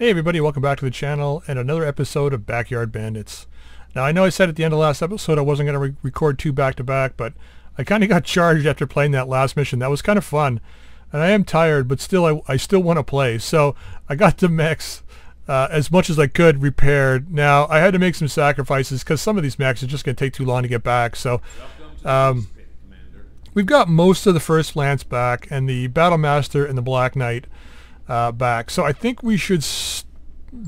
Hey everybody, welcome back to the channel and another episode of Backyard Bandits. Now I know I said at the end of last episode I wasn't going to re record two back to back, but I kind of got charged after playing that last mission. That was kind of fun. And I am tired, but still I, I still want to play. So I got the mechs uh, as much as I could repaired. Now I had to make some sacrifices because some of these mechs are just going to take too long to get back. So um, we've got most of the first Lance back and the Battle Master and the Black Knight uh, back. So I think we should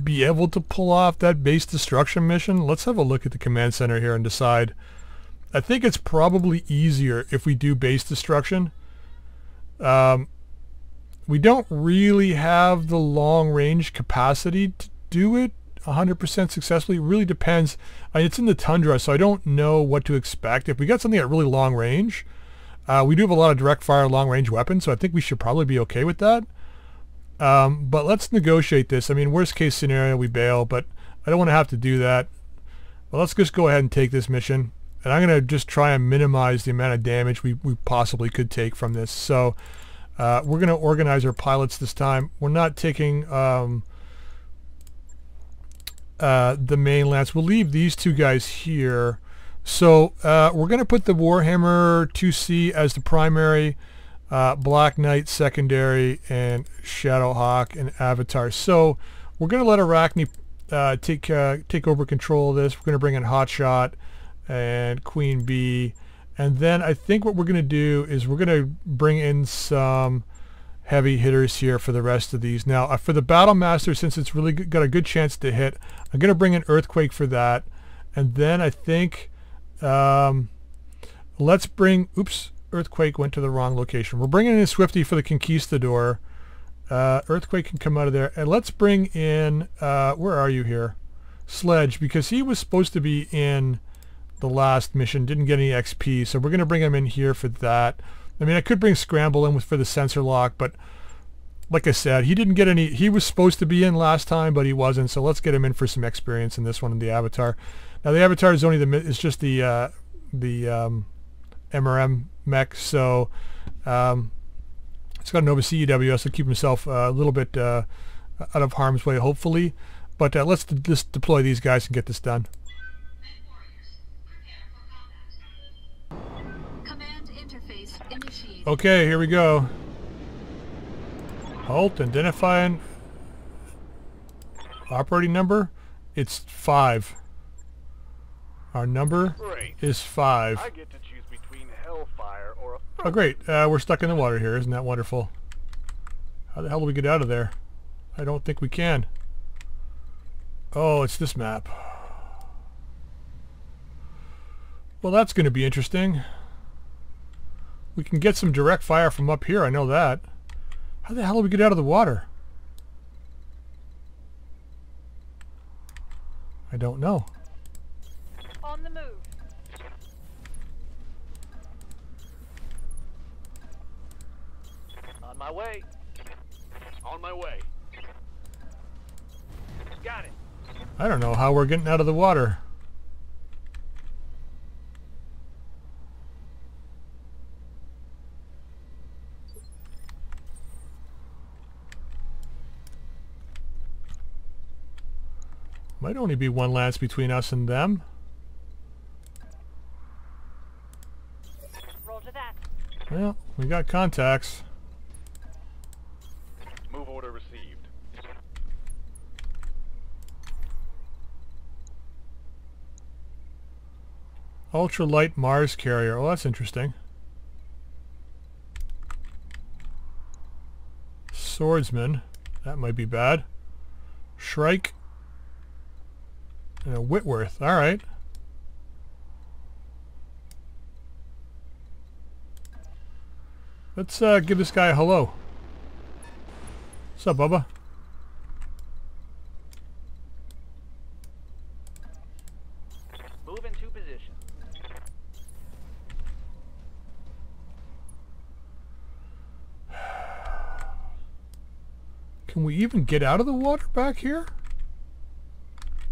be able to pull off that base destruction mission. Let's have a look at the command center here and decide. I think it's probably easier if we do base destruction. Um, we don't really have the long range capacity to do it 100% successfully. It really depends. I mean, it's in the tundra, so I don't know what to expect. If we got something at really long range, uh, we do have a lot of direct fire long range weapons, so I think we should probably be okay with that. Um, but let's negotiate this. I mean, worst case scenario, we bail, but I don't want to have to do that. But let's just go ahead and take this mission. And I'm going to just try and minimize the amount of damage we, we possibly could take from this. So uh, we're going to organize our pilots this time. We're not taking um, uh, the main lance. We'll leave these two guys here. So uh, we're going to put the Warhammer 2C as the primary uh, Black Knight secondary, and Shadowhawk and Avatar. So we're going to let Arachne uh, take uh, take over control of this. We're going to bring in Hotshot and Queen Bee. And then I think what we're going to do is we're going to bring in some heavy hitters here for the rest of these. Now uh, for the Battle Master, since it's really got a good chance to hit, I'm going to bring in Earthquake for that. And then I think um, let's bring, oops, Earthquake went to the wrong location. We're bringing in Swifty for the Conquistador. Uh, Earthquake can come out of there. And let's bring in, uh, where are you here? Sledge, because he was supposed to be in the last mission, didn't get any XP, so we're going to bring him in here for that. I mean, I could bring Scramble in with, for the sensor lock, but like I said, he didn't get any, he was supposed to be in last time, but he wasn't, so let's get him in for some experience in this one in the Avatar. Now the Avatar is only the, it's just the, uh, the um, MRM mech, so um, it's got an Nova CEWS to keep himself uh, a little bit uh, out of harm's way, hopefully. But uh, let's just deploy these guys and get this done. Okay, here we go. Halt, identifying operating number. It's five. Our number Great. is five. Oh great, uh, we're stuck in the water here. Isn't that wonderful? How the hell do we get out of there? I don't think we can. Oh, it's this map. Well, that's going to be interesting. We can get some direct fire from up here, I know that. How the hell do we get out of the water? I don't know. On the move. On my way. On my way. Got it. I don't know how we're getting out of the water. Might only be one lance between us and them. Roger that. Well, we got contacts. Move order received. Ultralight Mars carrier. Oh, that's interesting. Swordsman. That might be bad. Shrike. Uh, Whitworth. All right. Let's uh, give this guy a hello. What's up, Bubba? even get out of the water back here?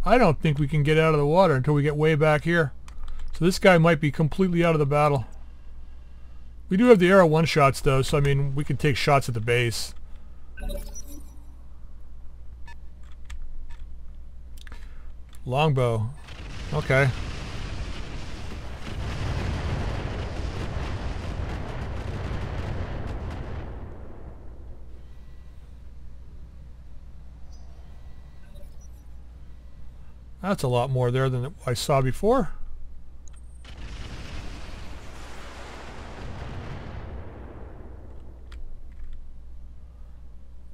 I don't think we can get out of the water until we get way back here. So this guy might be completely out of the battle. We do have the arrow one-shots, though, so, I mean, we can take shots at the base. Longbow. Okay. That's a lot more there than I saw before.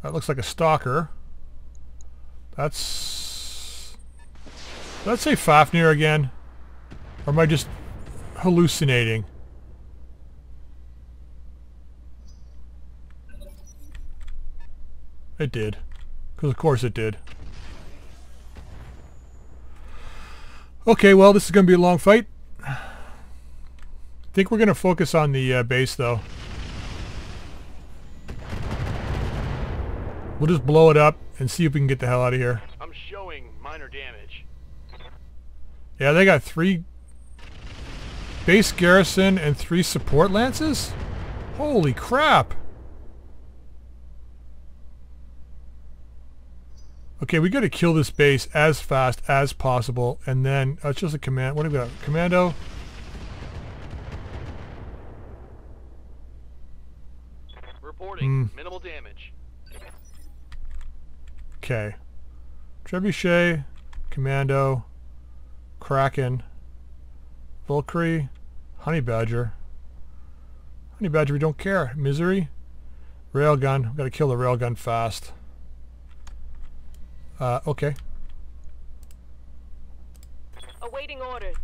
That looks like a stalker. That's... That say Fafnir again? Or am I just hallucinating? It did. Because of course it did. Okay, well this is going to be a long fight. I think we're going to focus on the uh, base though. We'll just blow it up and see if we can get the hell out of here. I'm showing minor damage. Yeah, they got three base garrison and three support lances? Holy crap! Okay, we got to kill this base as fast as possible, and then uh, it's just a command. What do we got? Commando. Reporting minimal damage. Okay. Trebuchet, Commando, Kraken, Valkyrie, Honey Badger. Honey Badger, we don't care. Misery, Railgun. We've got to kill the railgun fast. Uh, okay. Awaiting orders.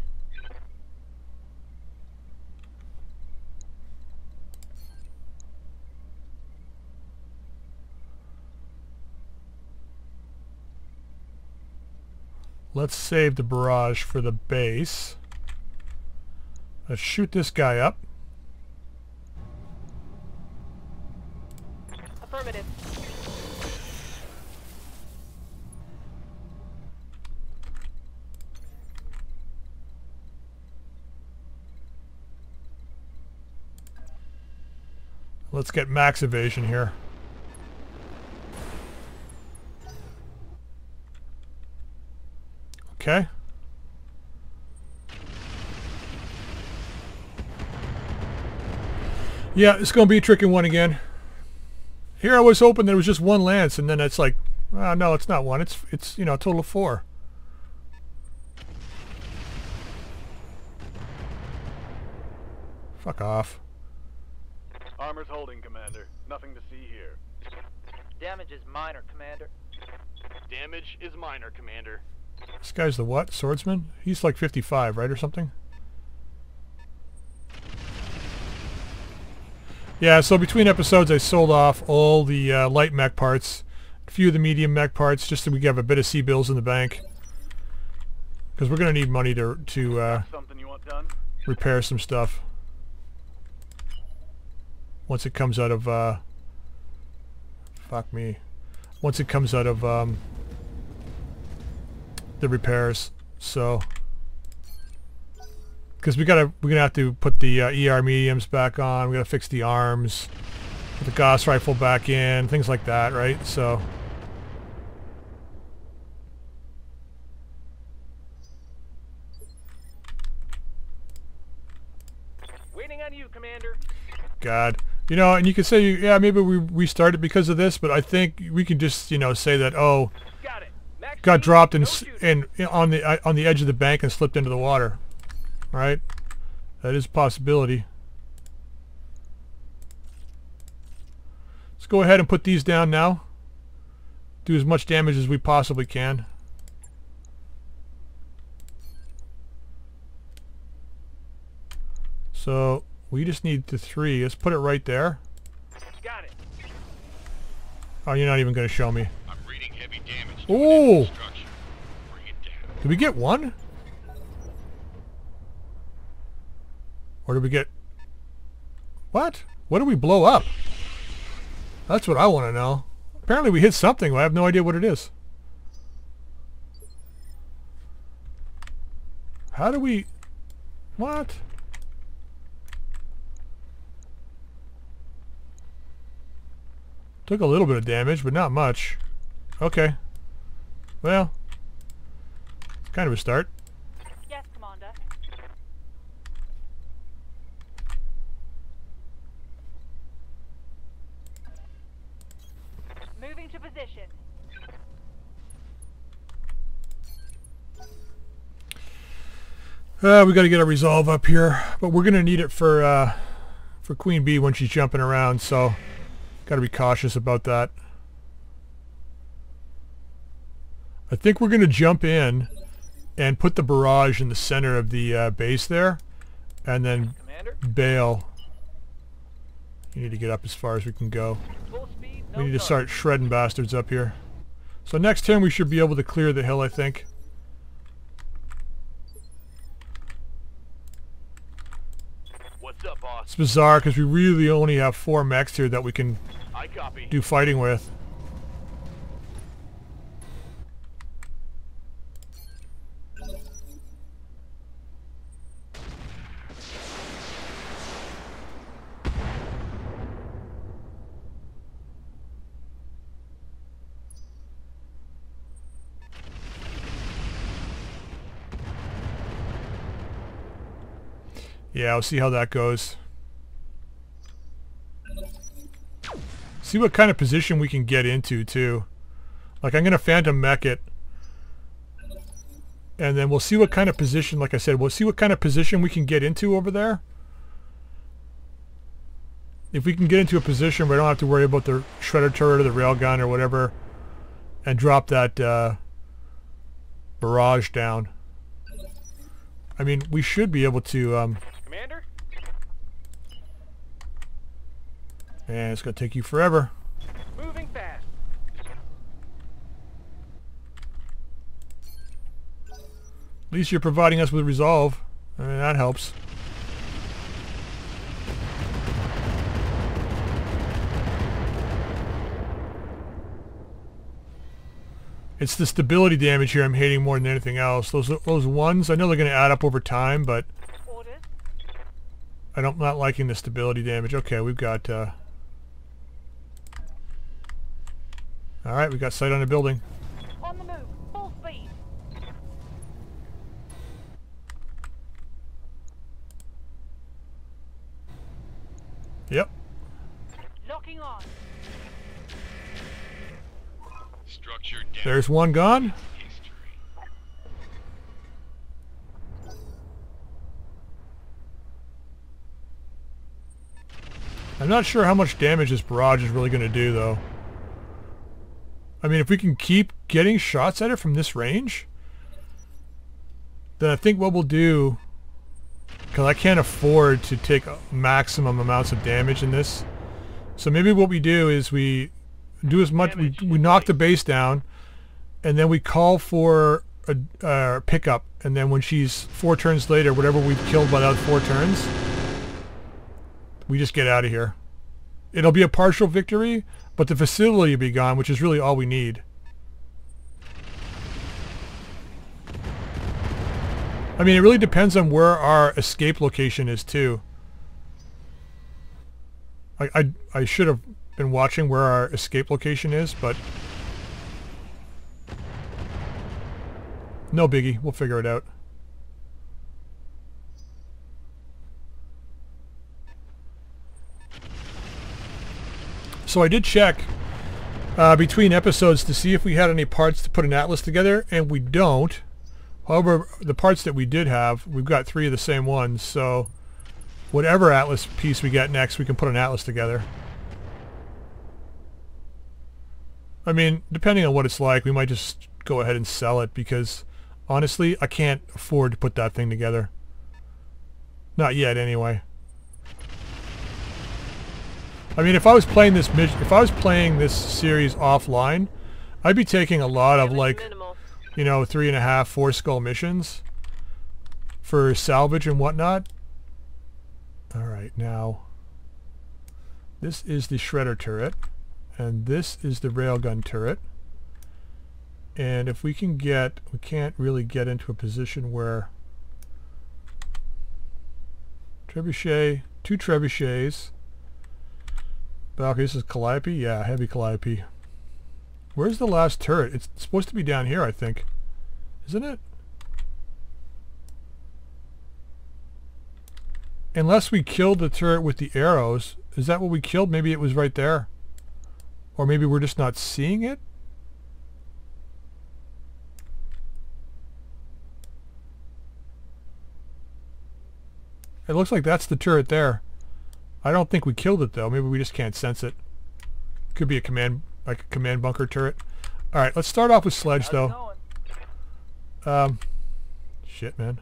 Let's save the barrage for the base. Let's shoot this guy up. Affirmative. Let's get max evasion here. Okay. Yeah, it's going to be a tricky one again. Here I was hoping there was just one lance, and then it's like, oh, no, it's not one. It's, it's you know, a total of four. Fuck off. Armor's holding, Commander. Nothing to see here. Damage is minor, Commander. Damage is minor, Commander. This guy's the what? Swordsman? He's like 55, right, or something? Yeah, so between episodes I sold off all the uh, light mech parts, a few of the medium mech parts, just so we have a bit of C-bills in the bank. Because we're going to need money to, to uh, Something you want done? repair some stuff. Once it comes out of, uh, fuck me. Once it comes out of, um, the repairs. So, because we gotta, we're gonna have to put the uh, ER mediums back on. We gotta fix the arms, put the Gauss rifle back in, things like that, right? So, Waiting on you, Commander. God. You know, and you could say, yeah, maybe we we started because of this, but I think we can just, you know, say that, oh, Got it. Got dropped and no s- shooting. and on the uh, on the edge of the bank and slipped into the water. Right? That is a possibility. Let's go ahead and put these down now. Do as much damage as we possibly can. So we just need the three. Let's put it right there. Got it. Oh, you're not even going to show me. I'm reading heavy damage. to an. Bring it down. Did we get one? Or did we get... What? What did we blow up? That's what I want to know. Apparently we hit something. I have no idea what it is. How do we... What? Took a little bit of damage, but not much. Okay. Well, kind of a start. Yes, Commander. Moving to position. Uh, we got to get a resolve up here, but we're gonna need it for uh, for Queen Bee when she's jumping around. So, got to be cautious about that. I think we're gonna jump in and put the barrage in the center of the uh, base there, and then Commander, bail. You need to get up as far as we can go. speed, no We need to start shredding bastards up here. So next turn we should be able to clear the hill, I think. What's up, boss? It's bizarre because we really only have four mechs here that we can I copy. do fighting with. Yeah, I'll see how that goes. See what kind of position we can get into too. Like I'm gonna phantom mech it. And then we'll see what kind of position, like I said, we'll see what kind of position we can get into over there. If we can get into a position where I don't have to worry about the shredder turret or the railgun or whatever and drop that uh, barrage down. I mean, we should be able to, um, Commander? man, it's gonna take you forever. Moving fast. At least you're providing us with resolve. I mean, that helps. It's the stability damage here I'm hating more than anything else. Those those ones, I know they're going to add up over time, but. I don't not liking the stability damage. Okay, we've got. Uh, all right, we got sight on a building. On the move. Full speed. Yep. Locking on. Structure down. There's one gone. I'm not sure how much damage this barrage is really going to do, though. I mean, if we can keep getting shots at it from this range, then I think what we'll do, because I can't afford to take maximum amounts of damage in this, so maybe what we do is we do as much, we, we knock the base down, and then we call for a uh, pickup, and then when she's four turns later, whatever we've killed by that four turns, we just get out of here. It'll be a partial victory, but the facility will be gone, which is really all we need. I mean, it really depends on where our escape location is, too. I, I, I should have been watching where our escape location is, but... No biggie. We'll figure it out. So I did check uh, between episodes to see if we had any parts to put an atlas together, and we don't. However, the parts that we did have, we've got three of the same ones, so whatever atlas piece we get next, we can put an atlas together. I mean, depending on what it's like, we might just go ahead and sell it because honestly, I can't afford to put that thing together. Not yet, anyway. I mean, if I was playing this mis- if I was playing this series offline, I'd be taking a lot of like, you know, three and a half, four skull missions for salvage and whatnot. All right, now this is the shredder turret, and this is the railgun turret. And if we can get, we can't really get into a position where trebuchet, two trebuchets. Okay, this is Calliope? Yeah, heavy Calliope. Where's the last turret? It's supposed to be down here, I think. Isn't it? Unless we killed the turret with the arrows. Is that what we killed? Maybe it was right there. Or maybe we're just not seeing it? It looks like that's the turret there. I don't think we killed it though. Maybe we just can't sense it. Could be a command, like a command bunker turret. All right, let's start off with sledge How's though. Um, shit, man.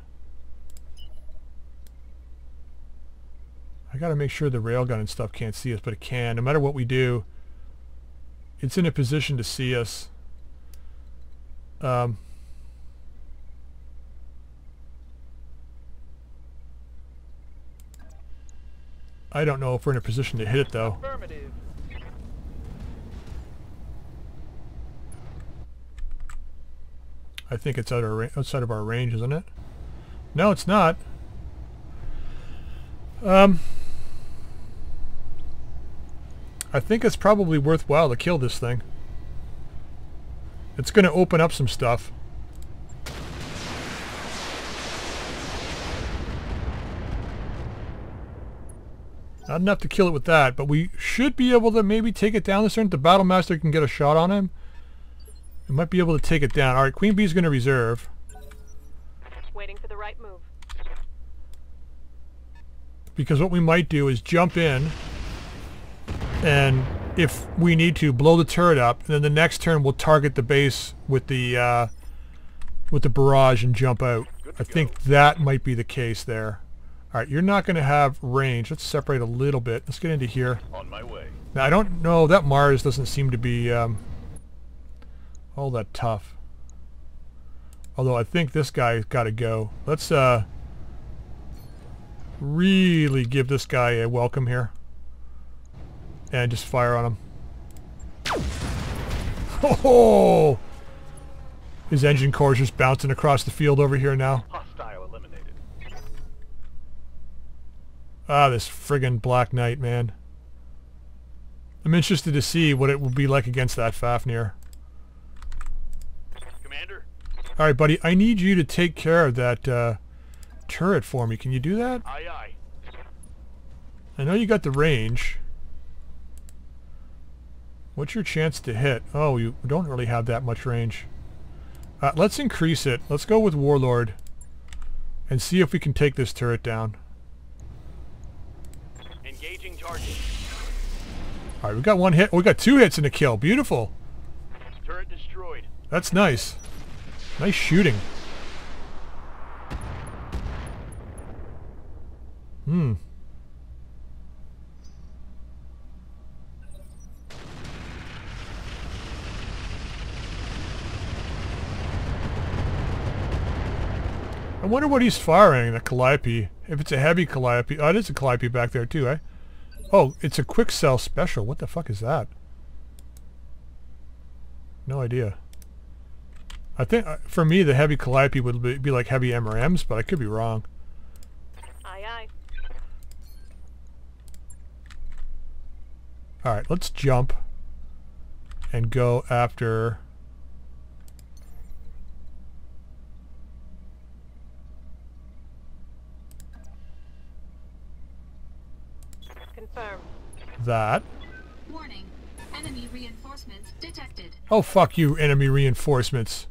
I gotta make sure the railgun and stuff can't see us, but it can. No matter what we do, it's in a position to see us. Um, I don't know if we're in a position to hit it though. I think it's out of outside of our range, isn't it? No, it's not. Um, I think it's probably worthwhile to kill this thing. It's going to open up some stuff. Not enough to kill it with that, but we should be able to maybe take it down this turn. The Battle Master can get a shot on him. We might be able to take it down. Alright, Queen Bee's going to reserve. Waiting for the right move. Because what we might do is jump in and if we need to blow the turret up and then the next turn we'll target the base with the uh, with the barrage and jump out. I think that might be the case there. Alright, you're not going to have range. Let's separate a little bit. Let's get into here. On my way. Now I don't know, that Mars doesn't seem to be um, all that tough. Although I think this guy's got to go. Let's uh, really give this guy a welcome here. And just fire on him. Oh! His engine core is just bouncing across the field over here now. Hostile eliminated. Ah, this friggin' Black Knight, man. I'm interested to see what it will be like against that Fafnir. Commander, Alright, buddy, I need you to take care of that uh, turret for me. Can you do that? aye aye. I know you got the range. What's your chance to hit? Oh, you don't really have that much range. Uh, let's increase it. Let's go with Warlord and see if we can take this turret down. Alright, we got one hit. We got two hits and a kill. Beautiful. Turret destroyed. That's nice. Nice shooting. Hmm. I wonder what he's firing, the Calliope. If it's a heavy Calliope. Oh, it is a Calliope back there too, eh? Oh, it's a quick sell special. What the fuck is that? No idea. I think, uh, for me, the heavy Calliope would be, be like heavy MRMs, but I could be wrong. Aye, aye. Alright, let's jump and go after... Confirmed. that. Warning. Enemy reinforcements detected. Oh, fuck you, enemy reinforcements.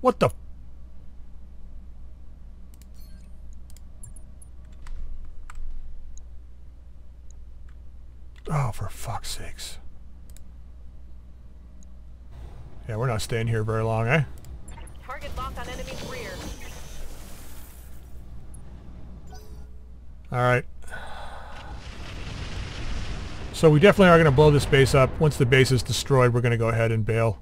What the... Oh, for fuck's sakes. Yeah, we're not staying here very long, eh? Target locked on enemy's rear. Alright. So we definitely are going to blow this base up. Once the base is destroyed, we're going to go ahead and bail.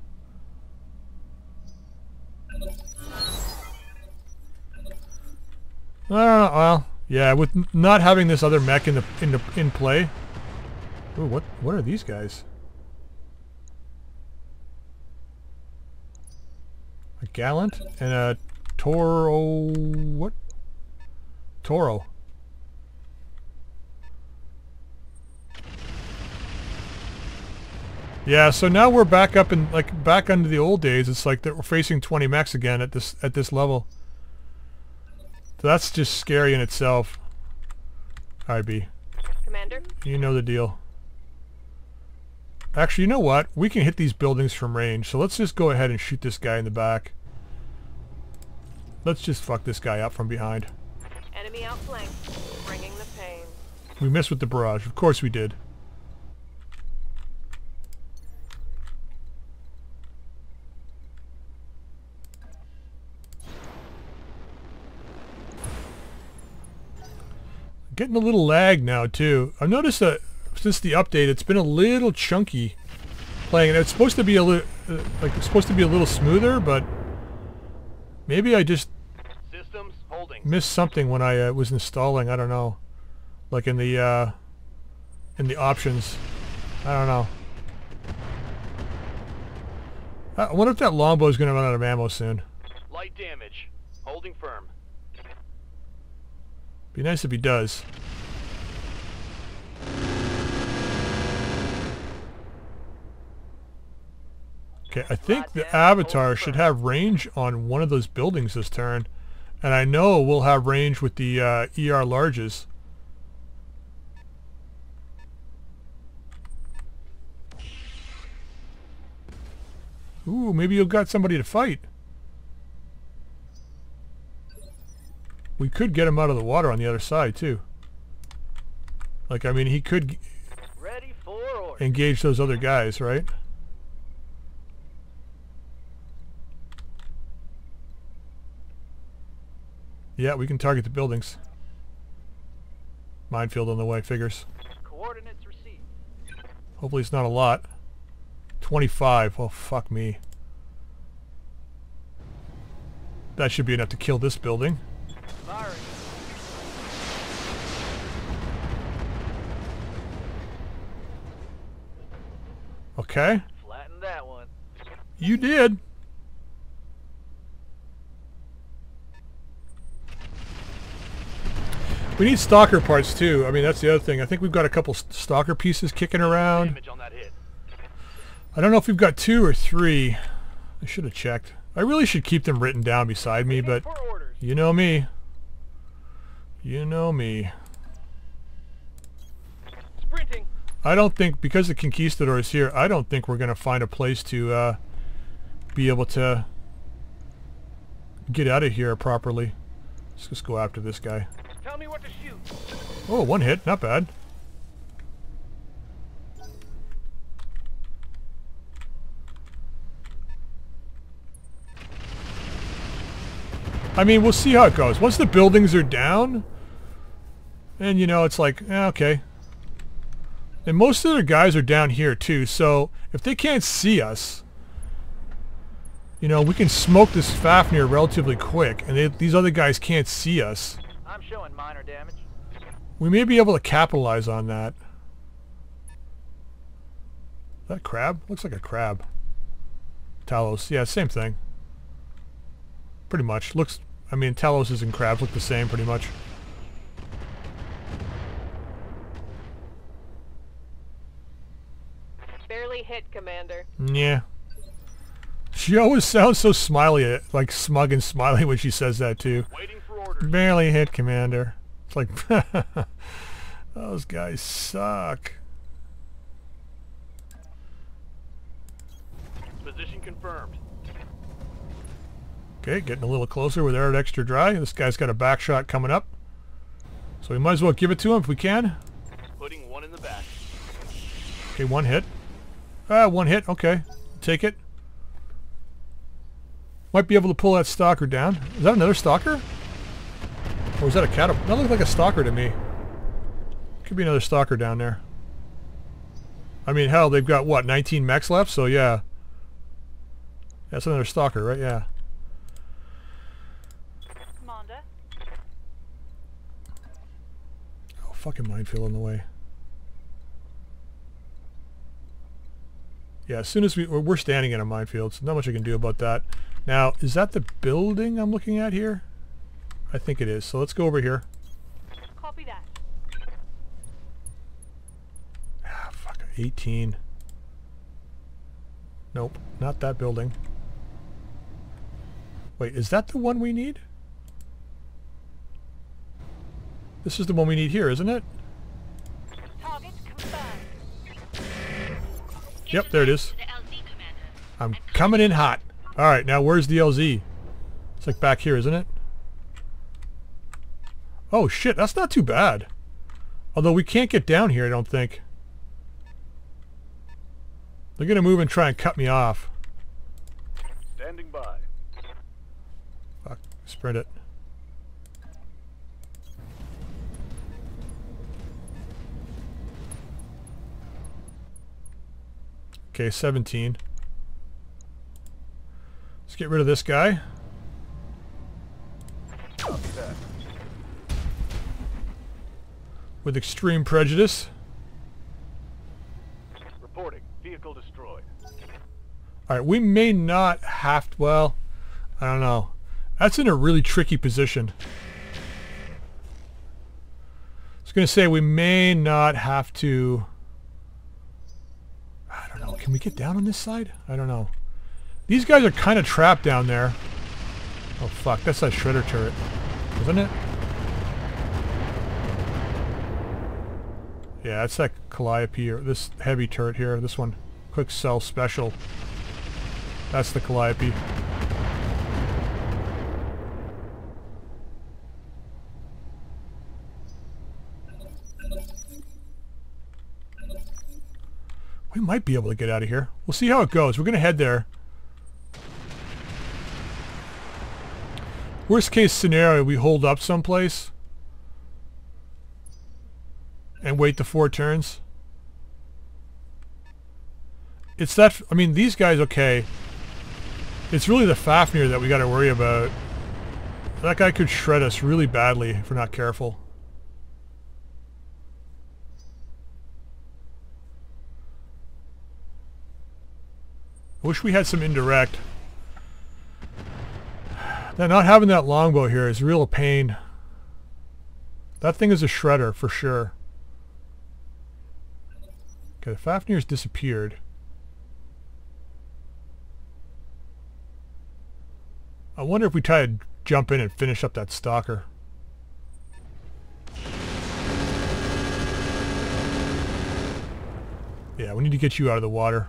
Uh, well, yeah, with not having this other mech in the in the in play. Ooh, what what are these guys? A gallant and a Toro. What? Toro. Yeah, so now we're back up in like back under the old days. It's like that we're facing 20 mechs again at this at this level. So that's just scary in itself. Hi, B. Commander, You know the deal. Actually, you know what? We can hit these buildings from range, so let's just go ahead and shoot this guy in the back. Let's just fuck this guy up from behind. enemy outflanked. Bringing the pain. We missed with the barrage. Of course we did. Getting a little lag now too. I've noticed that since the update, it's been a little chunky playing. It's supposed to be a little, uh, like it's supposed to be a little smoother, but maybe I just missed something when I uh, was installing. I don't know, like in the uh, in the options. I don't know. I wonder if that longbow is going to run out of ammo soon. Light damage. Holding firm. Be nice if he does. Okay, I think the Avatar should have range on one of those buildings this turn. And I know we'll have range with the uh, ER larges. Ooh, maybe you've got somebody to fight. We could get him out of the water on the other side, too. Like, I mean, he could Ready for engage those other guys, right? Yeah, we can target the buildings. Minefield on the way, figures. Coordinates received. Hopefully it's not a lot. 25. Oh, fuck me. That should be enough to kill this building. Firing. Okay. Flatten that one. You did. We need stalker parts too. I mean, that's the other thing. I think we've got a couple stalker pieces kicking around. Damage on that hit. I don't know if we've got two or three. I should have checked. I really should keep them written down beside me, but you know me. You know me. Sprinting. I don't think, because the Conquistador is here, I don't think we're going to find a place to uh, be able to get out of here properly. Let's just go after this guy. Tell me what to shoot. Oh, one hit. Not bad. I mean, we'll see how it goes. Once the buildings are down, and you know, it's like, eh, okay. And most of the guys are down here too, so if they can't see us, you know, we can smoke this Fafnir relatively quick, and they, these other guys can't see us. I'm showing minor damage. We may be able to capitalize on that. Is that crab? Looks like a crab. Talos. Yeah, same thing. Pretty much. Looks, I mean, Taloses and crabs look the same pretty much. Barely hit, Commander. Yeah. She always sounds so smiley, like smug and smiley when she says that too. Waiting for orders. Barely hit, Commander. It's like, those guys suck. Position confirmed. Okay, getting a little closer with air extra dry. This guy's got a back shot coming up. So we might as well give it to him if we can. Putting one in the back. Okay, one hit. Ah, one hit. Okay. Take it. Might be able to pull that stalker down. Is that another stalker? Or is that a cat? That looked like a stalker to me. Could be another stalker down there. I mean, hell, they've got, what, 19 mechs left? So, yeah. That's another stalker, right? Yeah. Commander. Oh, fucking minefield in the way. Yeah, as soon as we we're standing in a minefield, so not much I can do about that. Now, is that the building I'm looking at here? I think it is. So let's go over here. Copy that. Ah, fuck, 18. Nope, not that building. Wait, is that the one we need? This is the one we need here, isn't it? Yep, there it is. I'm coming in hot. Alright, now where's the LZ? It's like back here, isn't it? Oh shit, that's not too bad. Although we can't get down here, I don't think. They're gonna move and try and cut me off. Standing by. Fuck, sprint it. Okay, 17. Let's get rid of this guy. With extreme prejudice. Reporting. Vehicle destroyed. Alright, we may not have to, well, I don't know. That's in a really tricky position. I was going to say we may not have to... Can we get down on this side? I don't know. These guys are kind of trapped down there. Oh fuck, that's that shredder turret. Isn't it? Yeah, that's that Calliope, or this heavy turret here. This one. Quick Cell Special. That's the Calliope. We might be able to get out of here. We'll see how it goes. We're going to head there. Worst case scenario, we hold up someplace and wait the four turns. It's that, I mean, these guys, okay. It's really the Fafnir that we got to worry about. That guy could shred us really badly if we're not careful. Wish we had some indirect. Now, not having that longbow here is real pain. That thing is a shredder for sure. Okay, the Fafnir's disappeared. I wonder if we try to jump in and finish up that stalker. Yeah, we need to get you out of the water.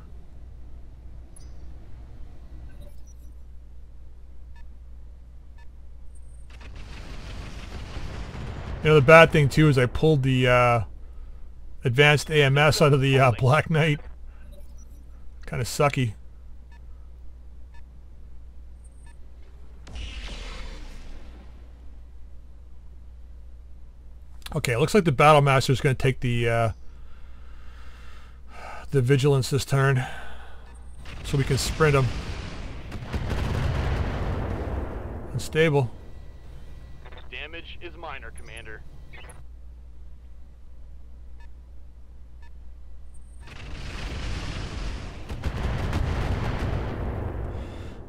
You know, the bad thing too is I pulled the uh, advanced AMS out of the uh, Black Knight. Kind of sucky. Okay, it looks like the Battle Master is going to take the uh, the Vigilance this turn, so we can sprint him. Unstable. Damage is minor, Commander.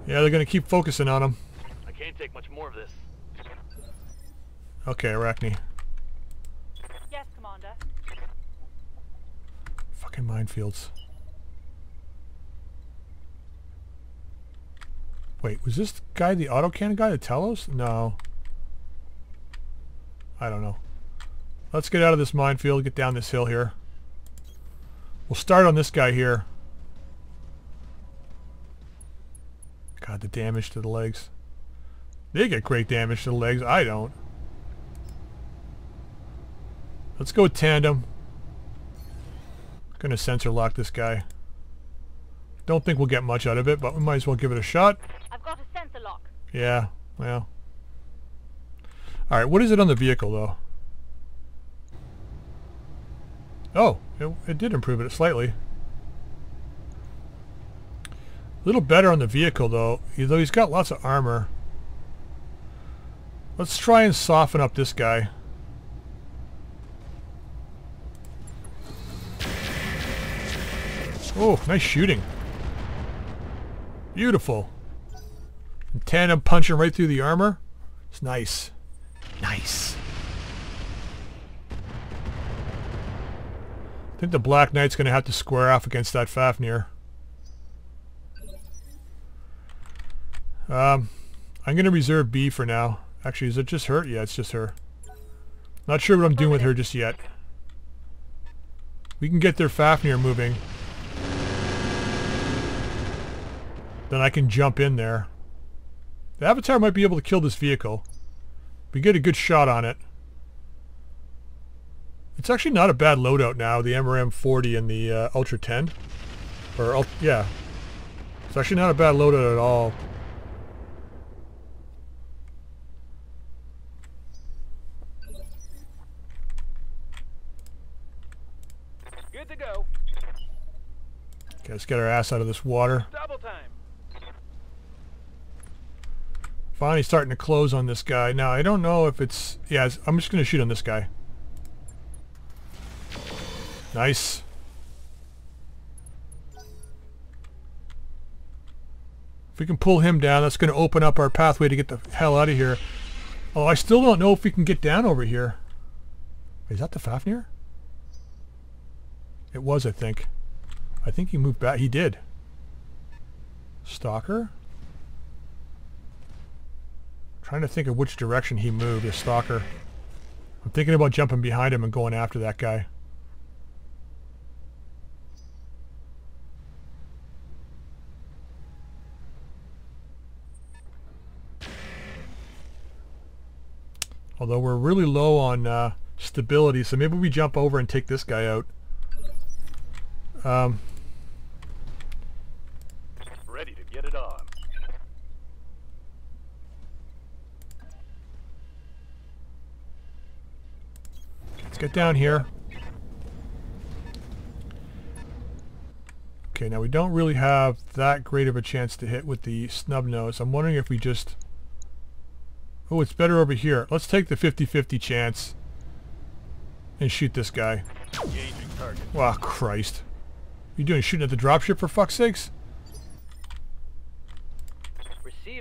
Yeah, they're going to keep focusing on him. I can't take much more of this. Okay, Arachne. Yes, Commander. Fucking minefields. Wait, was this guy the autocannon guy, the Telos? No. I don't know. Let's get out of this minefield, get down this hill here. We'll start on this guy here. God, the damage to the legs. They get great damage to the legs. I don't. Let's go tandem. Gonna sensor lock this guy. Don't think we'll get much out of it, but we might as well give it a shot. I've got a sensor lock. Yeah, well. Alright, what is it on the vehicle, though? Oh, it, it did improve it slightly. A little better on the vehicle, though, though he's got lots of armor. Let's try and soften up this guy. Oh, nice shooting. Beautiful. And tandem punching right through the armor. It's nice. Nice. I think the Black Knight's going to have to square off against that Fafnir. Um, I'm going to reserve B for now. Actually, is it just her? Yeah, it's just her. Not sure what I'm doing with her just yet. We can get their Fafnir moving. then I can jump in there. The Avatar might be able to kill this vehicle. We get a good shot on it. It's actually not a bad loadout now, the MRM 40 and the uh, Ultra 10. Or, yeah. It's actually not a bad loadout at all. Good to go. Okay, let's get our ass out of this water. Double time. Finally starting to close on this guy. Now, I don't know if it's... Yeah, it's- I'm just going to shoot on this guy. Nice. If we can pull him down, that's going to open up our pathway to get the hell out of here. Oh, I still don't know if we can get down over here. Is that the Fafnir? It was, I think. I think he moved back. He did. Stalker? Trying to think of which direction he moved, stalker. I'm thinking about jumping behind him and going after that guy. Although we're really low on uh, stability, so maybe we jump over and take this guy out. Um, Ready to get it on. Let's get down here. Okay, now we don't really have that great of a chance to hit with the snub nose. I'm wondering if we just... Oh, it's better over here. Let's take the 50-50 chance and shoot this guy. Engaging target. Wow, Christ. You doing shooting at the dropship for fuck's sakes?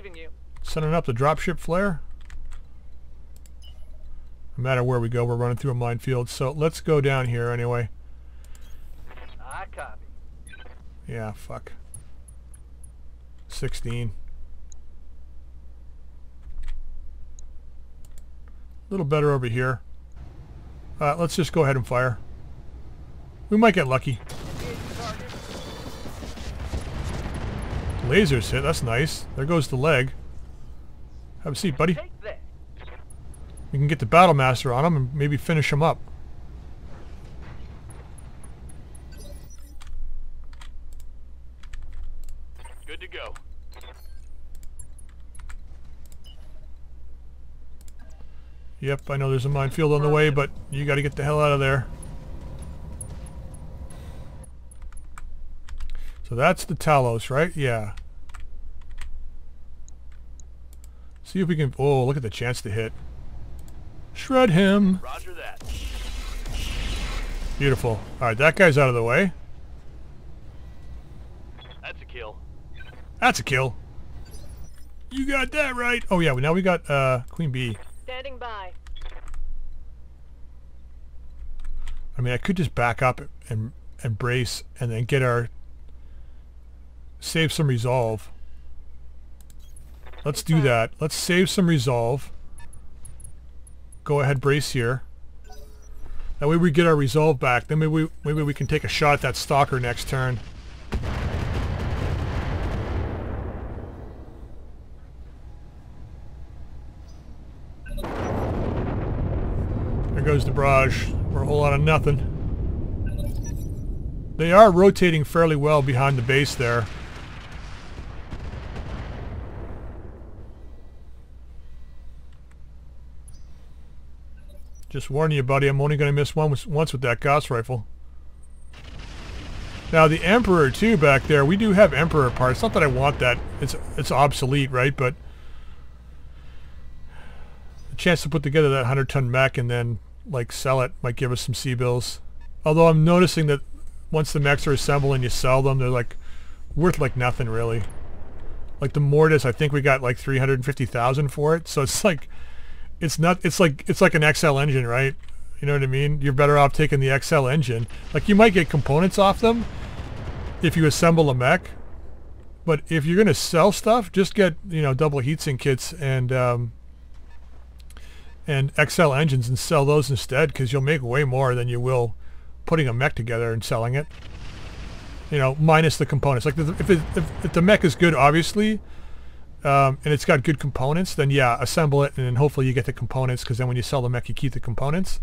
Receiving you. Sending up the dropship flare? No matter where we go, we're running through a minefield. So let's go down here anyway. I copy. Yeah, fuck. 16. A little better over here. Uh, let's just go ahead and fire. We might get lucky. Lasers hit, that's nice. There goes the leg. Have a seat, buddy. We can get the Battle Master on him and maybe finish him up. Good to go. Yep, I know there's a minefield on the way, but you gotta get the hell out of there. So that's the Talos, right? Yeah. See if we can... Oh, look at the chance to hit. Shred him. Roger that. Beautiful. Alright, that guy's out of the way. That's a kill. That's a kill. You got that right. Oh yeah, well, now we got uh, Queen Bee. Standing by. I mean, I could just back up and and brace and then get our save some resolve. Let's do that. Let's save some resolve. Go ahead, brace here. That way we get our resolve back. Then maybe we, maybe we can take a shot at that stalker next turn. There goes the barrage. We're a whole lot of nothing. They are rotating fairly well behind the base there. Just warning you, buddy, I'm only going to miss one once with that Gauss rifle. Now, the Emperor, too, back there, we do have Emperor parts. Not that I want that. It's, it's obsolete, right? But the chance to put together that 100-ton mech and then, like, sell it might give us some C-bills. Although I'm noticing that once the mechs are assembled and you sell them, they're, like, worth, like, nothing, really. Like, the Mortis, I think we got, like, 350,000 for it. So it's, like it's not it's like it's like an XL engine, right? You know what I mean? You're better off taking the XL engine. Like you might get components off them if you assemble a mech, but if you're gonna sell stuff, just get you know double heatsink kits and um, and XL engines and sell those instead because you'll make way more than you will putting a mech together and selling it. You know, minus the components. Like if, it, if if the mech is good, obviously, um, and it's got good components, then yeah, assemble it, and then hopefully you get the components. Because then when you sell the mech, you keep the components.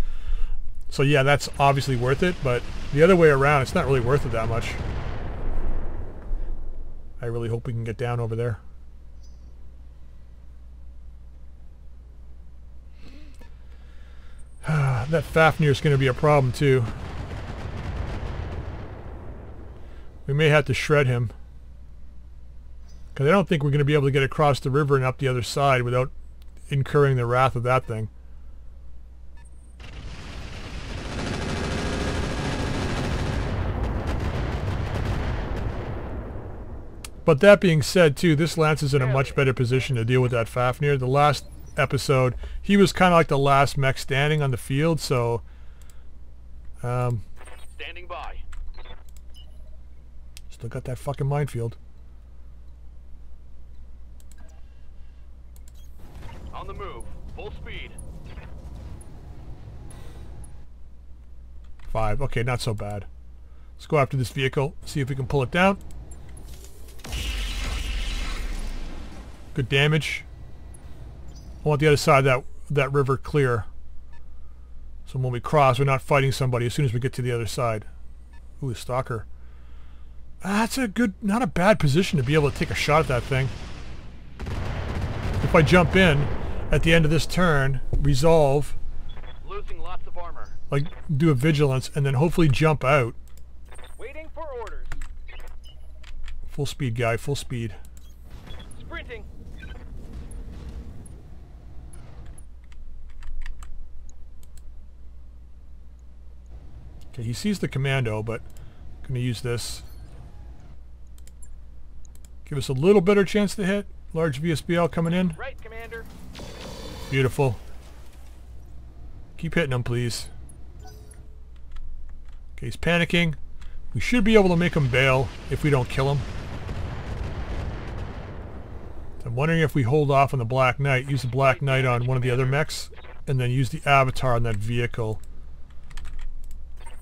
So yeah, that's obviously worth it. But the other way around, it's not really worth it that much. I really hope we can get down over there. that Fafnir is going to be a problem too. We may have to shred him. Because I don't think we're going to be able to get across the river and up the other side without incurring the wrath of that thing. But that being said, too, this Lance is in a much better position to deal with that Fafnir. The last episode, he was kind of like the last mech standing on the field, so... Um, Standing by. still got that fucking minefield. On the move. Full speed. Five. Okay, not so bad. Let's go after this vehicle, see if we can pull it down. Good damage. I want the other side of that, that river clear. So when we cross, we're not fighting somebody as soon as we get to the other side. Ooh, stalker. That's a good, not a bad position to be able to take a shot at that thing. If I jump in at the end of this turn, resolve, Losing lots of armor. like do a vigilance, and then hopefully jump out. Waiting for orders. Full speed, guy, full speed. Sprinting. Okay, he sees the commando, but I'm gonna use this. Give us a little better chance to hit. Large VSPL coming in. Right, Commander. Beautiful. Keep hitting him, please. Okay, he's panicking. We should be able to make him bail if we don't kill him. I'm wondering if we hold off on the Black Knight, use the Black Knight on one of the other mechs, and then use the Avatar on that vehicle.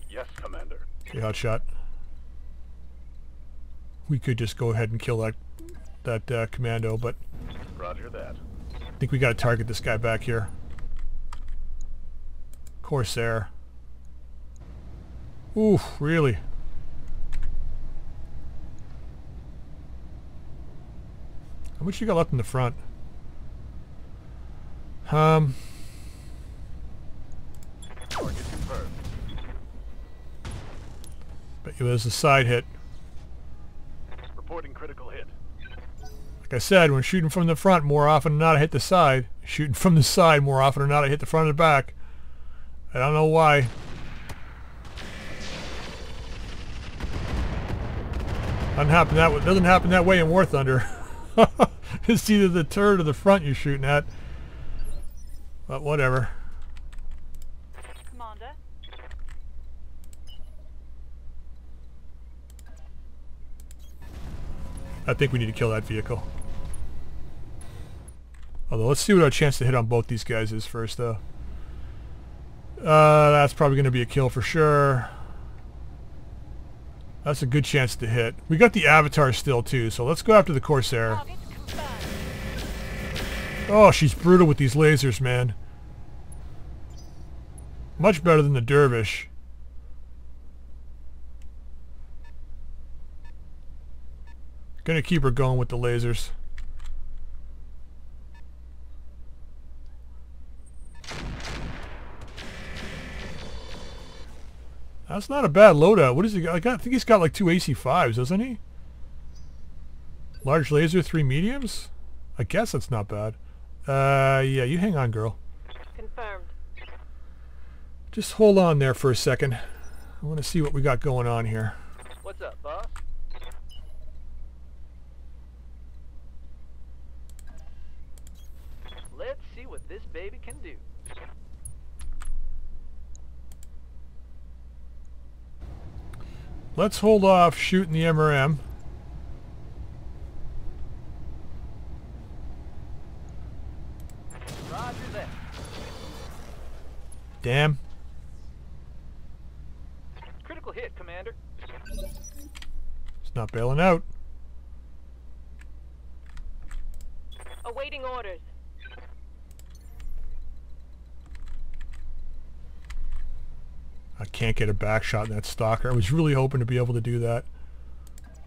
Yes, Commander. Okay, hot shot. We could just go ahead and kill that that uh, commando, but Roger that. I think we got to target this guy back here. Corsair. Ooh, really? How much you got left in the front? Um, but it was a side hit. Reporting critical hit. Like I said, when shooting from the front, more often than not I hit the side. Shooting from the side, more often than not I hit the front or the back. I don't know why. Doesn't happen that way. Doesn't happen that way in War Thunder. it's either the turret or the front you're shooting at. But whatever. Commander. I think we need to kill that vehicle. Although, let's see what our chance to hit on both these guys is first, though. Uh, that's probably going to be a kill for sure. That's a good chance to hit. We got the Avatar still, too, so let's go after the Corsair. Oh, she's brutal with these lasers, man. Much better than the Dervish. Gonna keep her going with the lasers. That's not a bad loadout. What is he got? I got- I think he's got like two AC5s, doesn't he? Large laser, three mediums? I guess that's not bad. Uh, yeah, you hang on, girl. Confirmed. Just hold on there for a second. I want to see what we got going on here. What's up, boss? Let's see what this baby can do. Let's hold off shooting the MRM. Roger that. Damn. Critical hit, Commander. It's not bailing out. Awaiting orders. I can't get a back shot in that stalker. I was really hoping to be able to do that.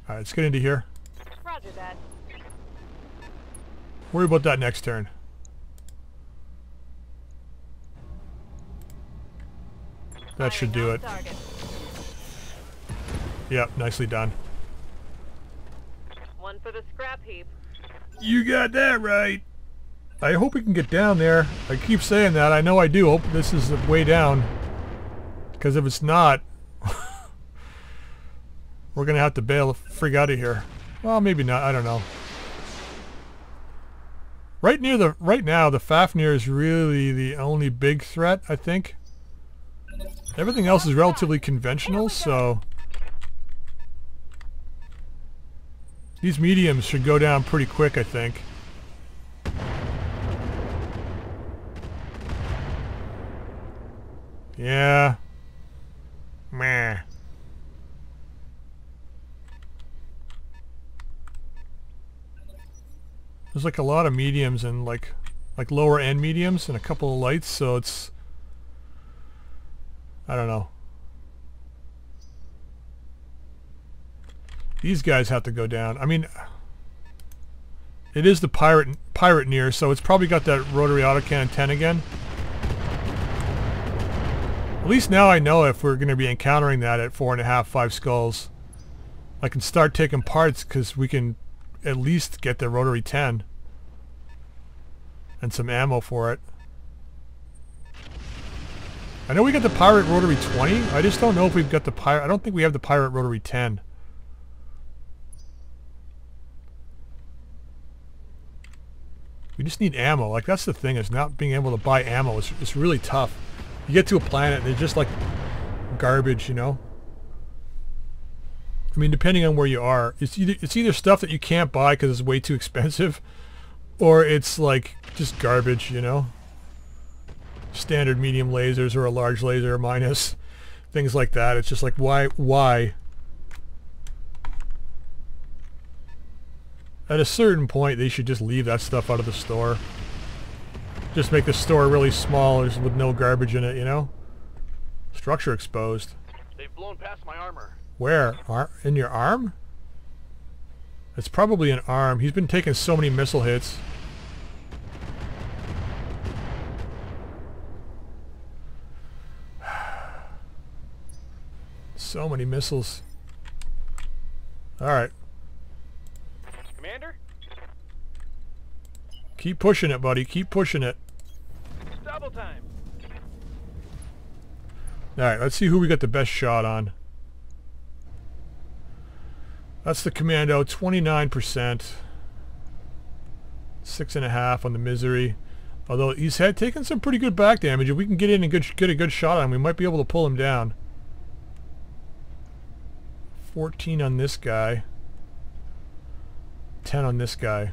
Alright, let's get into here. Roger that. Worry about that next turn. That should do it. Yep, nicely done. One for the scrap heap. You got that right. I hope we can get down there. I keep saying that. I know I do. Hope this is the way down. Because if it's not, we're going to have to bail the frig out of here. Well, maybe not. I don't know. Right near the right now, the Fafnir is really the only big threat, I think. Everything else is relatively conventional, so these mediums should go down pretty quick, I think. Yeah. Meh. There's like a lot of mediums and like like lower end mediums and a couple of lights, so it's I don't know. These guys have to go down. I mean, it is the pirate pirate near, so it's probably got that rotary autocannon 10 again. At least now I know if we're going to be encountering that at four and a half, five skulls. I can start taking parts because we can at least get the rotary 10 and some ammo for it. I know we got the pirate rotary 20. I just don't know if we've got the pirate. I don't think we have the pirate rotary 10. We just need ammo. Like that's the thing is not being able to buy ammo. It's, it's really tough. You get to a planet they're just like garbage, you know? I mean, depending on where you are, it's either it's either stuff that you can't buy because it's way too expensive, or it's like just garbage, you know? Standard medium lasers or a large laser minus things like that. It's just like why why? At a certain point, they should just leave that stuff out of the store. Just make the store really small with no garbage in it, you know? Structure exposed. They've blown past my armor. Where? Ar in your arm? It's probably an arm. He's been taking so many missile hits. so many missiles. Alright. Commander? Keep pushing it, buddy. Keep pushing it. Double time. Alright, let's see who we got the best shot on. That's the Commando, 29%. Six and a half on the Misery. Although he's had taken some pretty good back damage. If we can get in and good, get a good shot on him, we might be able to pull him down. 14 on this guy. 10 on this guy.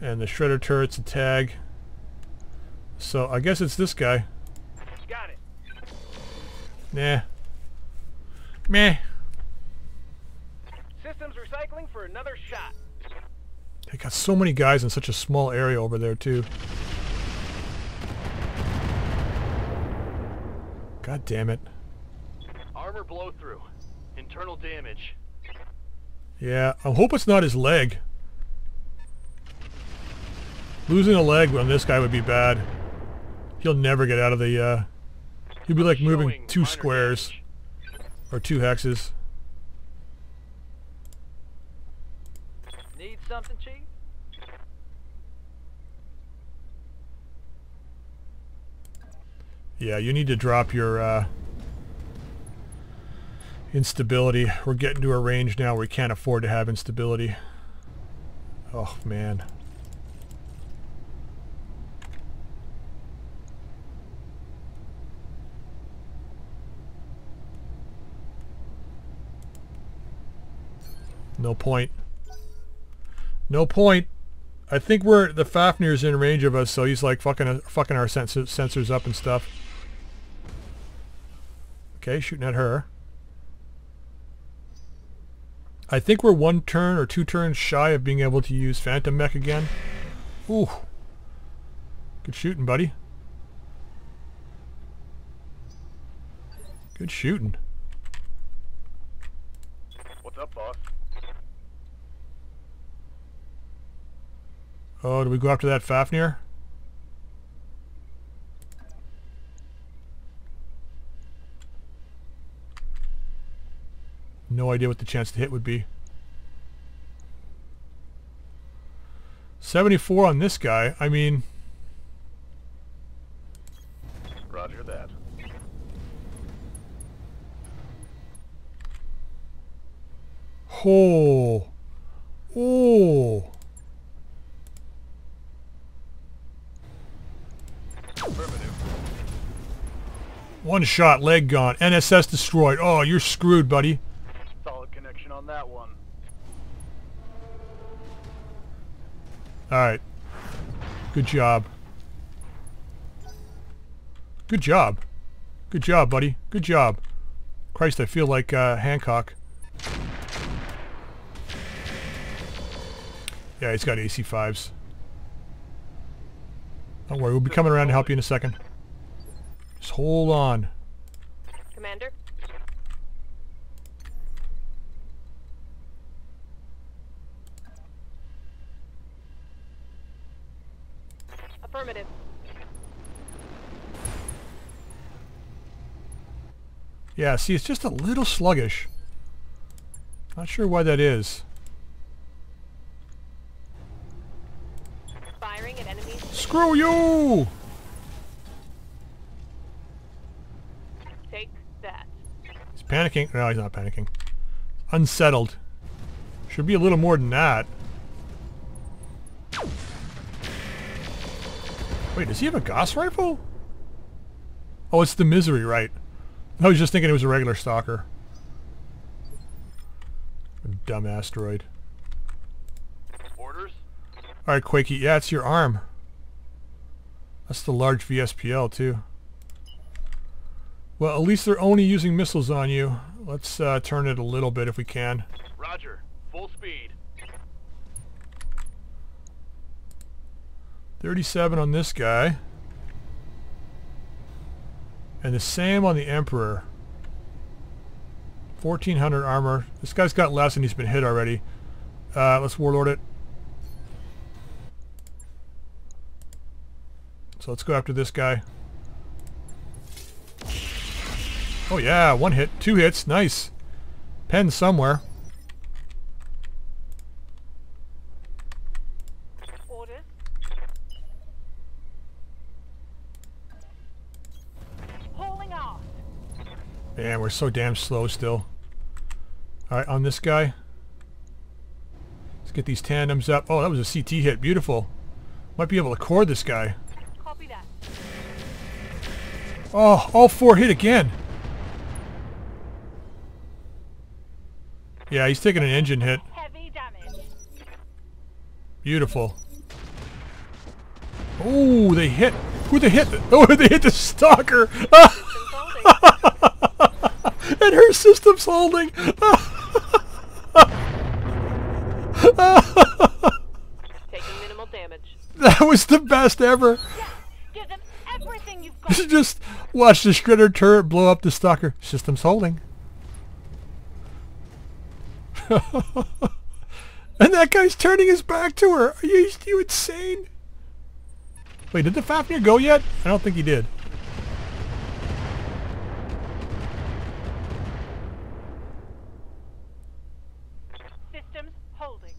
And the Shredder turret's a tag. So I guess it's this guy. Got it. Nah. Meh. Systems recycling for another shot. They got so many guys in such a small area over there too. God damn it. Armor blow through. Internal damage. Yeah, I hope it's not his leg. Losing a leg on this guy would be bad. He'll never get out of the, uh... He'll be like moving two squares. Or two hexes. Need something, Chief? Yeah, you need to drop your, uh... Instability. We're getting to a range now where we can't afford to have instability. Oh, man. No point. No point. I think we're the Fafnir's in range of us, so he's like fucking uh, fucking our sens sensors up and stuff. Okay, shooting at her. I think we're one turn or two turns shy of being able to use Phantom Mech again. Ooh. Good shooting, buddy. Good shooting. What's up, boss? Oh, do we go after that Fafnir? No idea what the chance to hit would be. 74 on this guy. I mean, Roger that. oh. Oh. Affirmative. One shot, leg gone. NSS destroyed. Oh, you're screwed, buddy. Solid connection on that one. Alright. Good job. Good job. Good job, buddy. Good job. Christ, I feel like uh, Hancock. Yeah, he's got AC-5s. Don't worry, we'll be coming around to help you in a second. Just hold on. Commander? Affirmative. Yeah, see, it's just a little sluggish. Not sure why that is. Firing at enemies. Screw you! Take that. He's panicking. No, he's not panicking. Unsettled. Should be a little more than that. Wait, does he have a Gauss rifle? Oh, it's the Misery, right. I was just thinking it was a regular stalker. Dumb asteroid. Orders? Alright, Quakey. Yeah, it's your arm. That's the large VSPL, too. Well, at least they're only using missiles on you. Let's uh, turn it a little bit if we can. Roger. Full speed. 37 on this guy. And the same on the Emperor. 1400 armor. This guy's got less and he's been hit already. Uh, let's warlord it. So let's go after this guy. Oh yeah, one hit, two hits, nice. Pen somewhere. Orders. Hauling off. Man, we're so damn slow still. Alright, on this guy. Let's get these tandems up. Oh, that was a CT hit. Beautiful. Might be able to core this guy. Copy that. Oh, all four hit again. Yeah, he's taking an engine hit. Heavy damage. Beautiful. Oh, they hit. Who they hit? Oh, they hit the stalker. And her system's holding. Taking minimal damage. that was the best ever. Give them everything you've got. Just watch the shredder turret blow up the stalker. System's holding. and that guy's turning his back to her. Are you, you insane? Wait, did the Fafnir go yet? I don't think he did. Systems holding.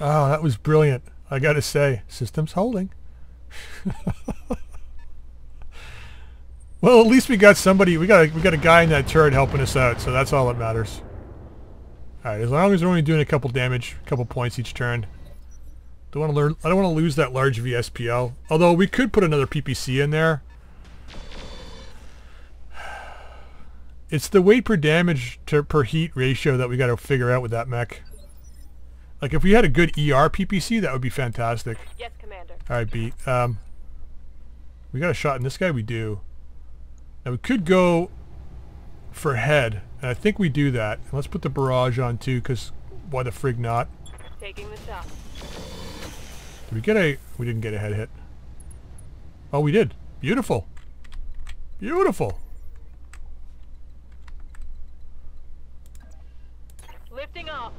Oh, that was brilliant. I gotta say, system's holding. well, at least we got somebody. We got a, we got a guy in that turret helping us out, so that's all that matters. All right, as long as we're only doing a couple damage, a couple points each turn. Don't want to learn. I don't want to lose that large VSPL. Although we could put another PPC in there. It's the weight per damage to per heat ratio that we got to figure out with that mech. Like if we had a good ER PPC, that would be fantastic. Yes, Commander. All right, beat. Um, we got a shot in this guy. We do. Now we could go for head, and I think we do that. Let's put the barrage on too, because why the frig not? Taking the shot. Did we get a... We didn't get a head hit. Oh, we did. Beautiful. Beautiful. Lifting off.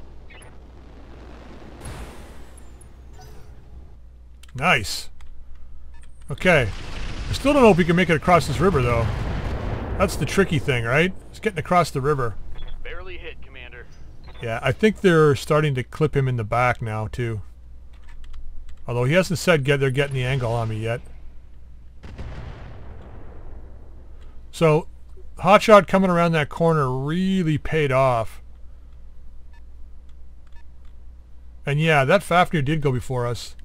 Nice. Okay. I still don't know if we can make it across this river, though. That's the tricky thing, right? Getting across the river. Barely hit, Commander. Yeah, I think they're starting to clip him in the back now, too. Although he hasn't said get they're getting the angle on me yet. So, Hotshot coming around that corner really paid off. And yeah, that Fafnir did go before us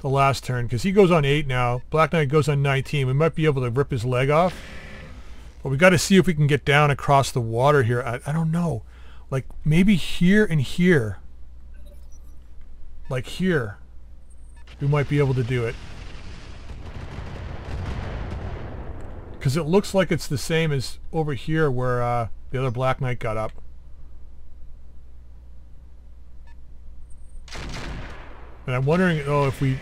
the last turn because he goes on 8 now. Black Knight goes on 19. We might be able to rip his leg off. But we got to see if we can get down across the water here. I, I don't know. Like maybe here and here. Like here. We might be able to do it. Because it looks like it's the same as over here where uh, the other Black Knight got up. And I'm wondering, oh, if we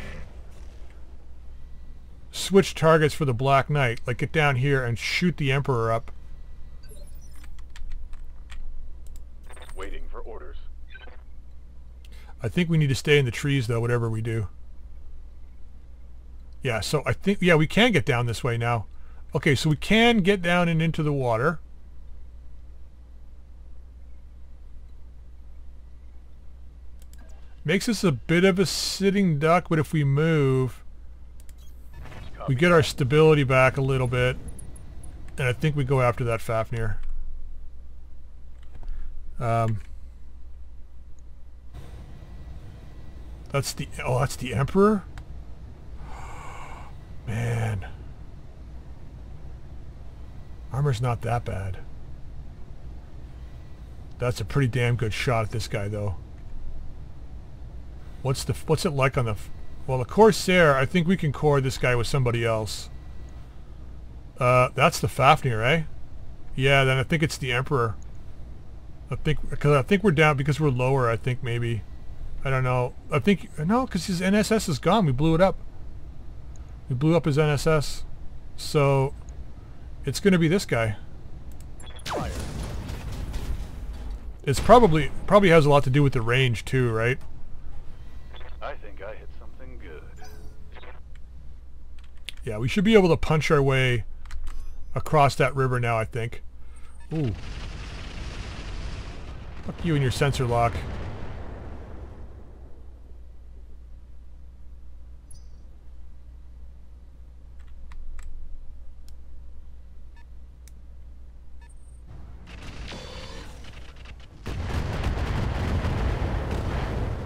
switch targets for the Black Knight, like get down here and shoot the Emperor up. Waiting for orders. I think we need to stay in the trees though, whatever we do. Yeah, so I think, yeah, we can get down this way now. Okay, so we can get down and into the water. Makes us a bit of a sitting duck, but if we move, we get our stability back a little bit. And I think we go after that Fafnir. Um, that's the, oh, that's the Emperor? Man. Armor's not that bad. That's a pretty damn good shot at this guy, though. What's the what's it like on the? Well, the Corsair. I think we can core this guy with somebody else. Uh, that's the Fafnir, eh? Yeah. Then I think it's the Emperor. I think because I think we're down because we're lower. I think maybe. I don't know. I think no, because his NSS is gone. We blew it up. We blew up his NSS. So it's going to be this guy. It's probably probably has a lot to do with the range too, right? I think I hit something good. Yeah, we should be able to punch our way across that river now, I think. Ooh. Fuck you and your sensor lock.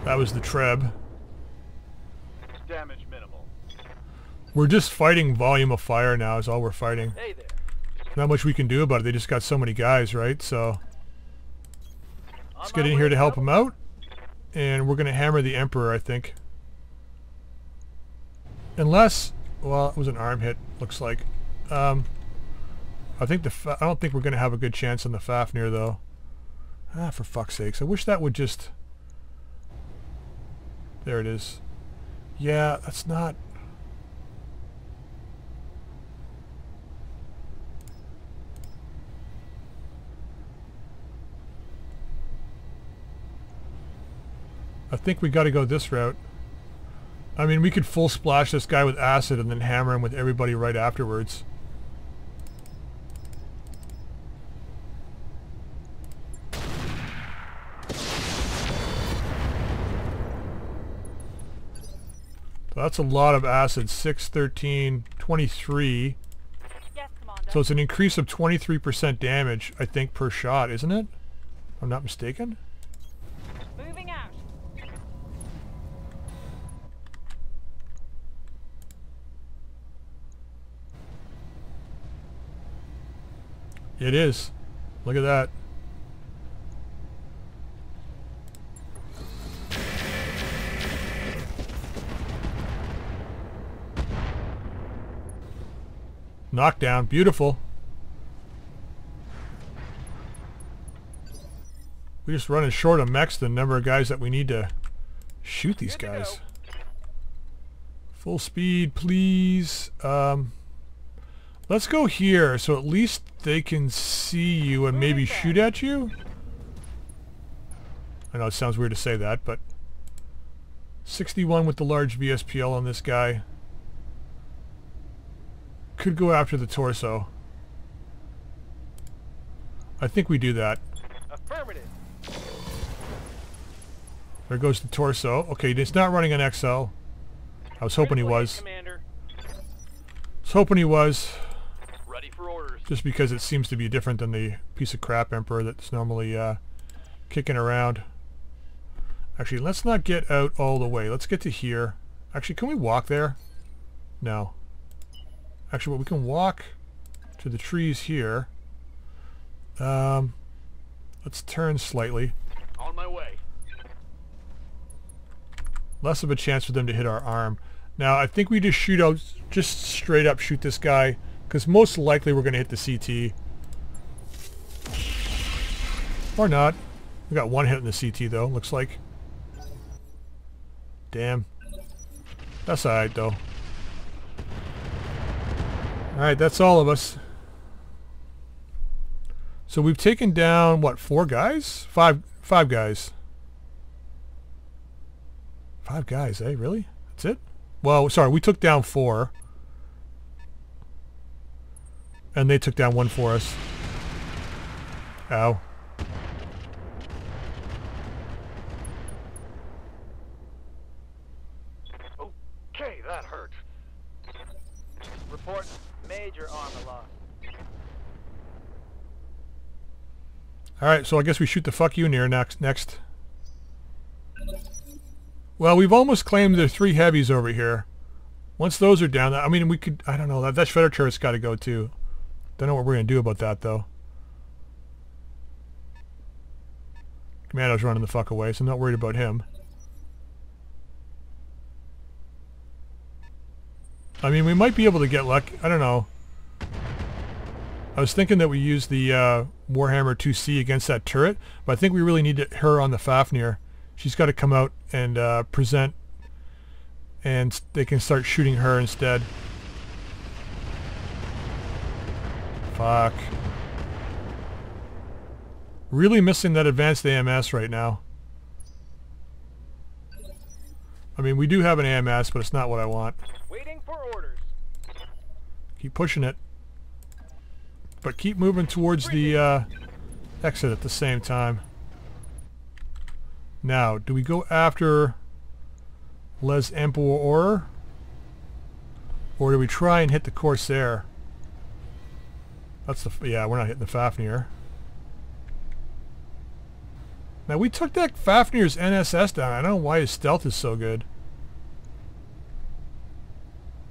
That was the Treb. Damage. We're just fighting volume of fire now is all we're fighting. Hey there. Not much we can do about it. They just got so many guys, right? So let's get in here to help them out. And we're going to hammer the Emperor, I think. Unless, well, it was an arm hit, looks like. Um, I think the Fa I don't think we're going to have a good chance on the Fafnir, though. Ah, for fuck's sakes. I wish that would just... There it is. Yeah, that's not... I think we got to go this route. I mean, we could full splash this guy with acid and then hammer him with everybody right afterwards. So that's a lot of acid. 6, 13, 23. Yes, Commander. So it's an increase of 23% damage, I think, per shot, isn't it? If I'm not mistaken. Moving out. It is. Look at that. Knockdown. Beautiful. We're just running short of mechs the number of guys that we need to shoot these guys. Full speed, please. Um, let's go here so at least they can see you and maybe shoot at you. I know it sounds weird to say that, but 61 with the large VSPL on this guy. Could go after the torso. I think we do that. Affirmative. There goes the torso. Okay, it's not running an XL. I was hoping he was. Commander. was hoping he was, Ready for orders. Just because it seems to be different than the piece of crap Emperor that's normally uh, kicking around. Actually, let's not get out all the way. Let's get to here. Actually, can we walk there? No. Actually, well, we can walk to the trees here. Um, let's turn slightly. On my way. less of a chance for them to hit our arm. Now, I think we just shoot out, just straight up shoot this guy, because most likely we're going to hit the CT. Or not. We got one hit in the CT, though, looks like. Damn. That's alright, though. Alright, that's all of us. So we've taken down, what, four guys? Five, five guys. Five guys, eh? Really? That's it? Well, sorry, we took down four. And they took down one for us. Ow. Okay, that hurt. Report major armor loss. Alright, so I guess we shoot the fuck you near next. next. Well, we've almost claimed the three heavies over here. Once those are down, I mean, we could, I don't know, that, that shredder turret's got to go too. Don't know what we're going to do about that, though. Commando's running the fuck away, so I'm not worried about him. I mean, we might be able to get luck. I don't know. I was thinking that we use the uh, Warhammer 2C against that turret, but I think we really need her on the Fafnir. She's got to come out and uh, present, and they can start shooting her instead. Fuck. Really missing that advanced AMS right now. I mean, we do have an AMS, but it's not what I want. Waiting for orders. Keep pushing it. But keep moving towards the uh, exit at the same time. Now, do we go after Les Emperor? Or do we try and hit the Corsair? That's the... f- Yeah, we're not hitting the Fafnir. Now, we took that Fafnir's NSS down. I don't know why his stealth is so good.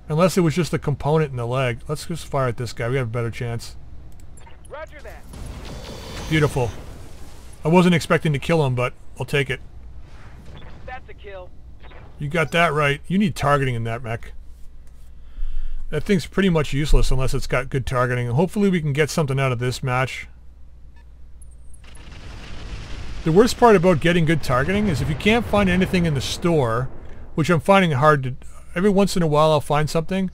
Unless it was just a component in the leg. Let's just fire at this guy. We have a better chance. Roger that. Beautiful. I wasn't expecting to kill him, but I'll take it. That's a kill. You got that right. You need targeting in that mech. That thing's pretty much useless unless it's got good targeting. Hopefully we can get something out of this match. The worst part about getting good targeting is if you can't find anything in the store, which I'm finding hard to... Every once in a while I'll find something,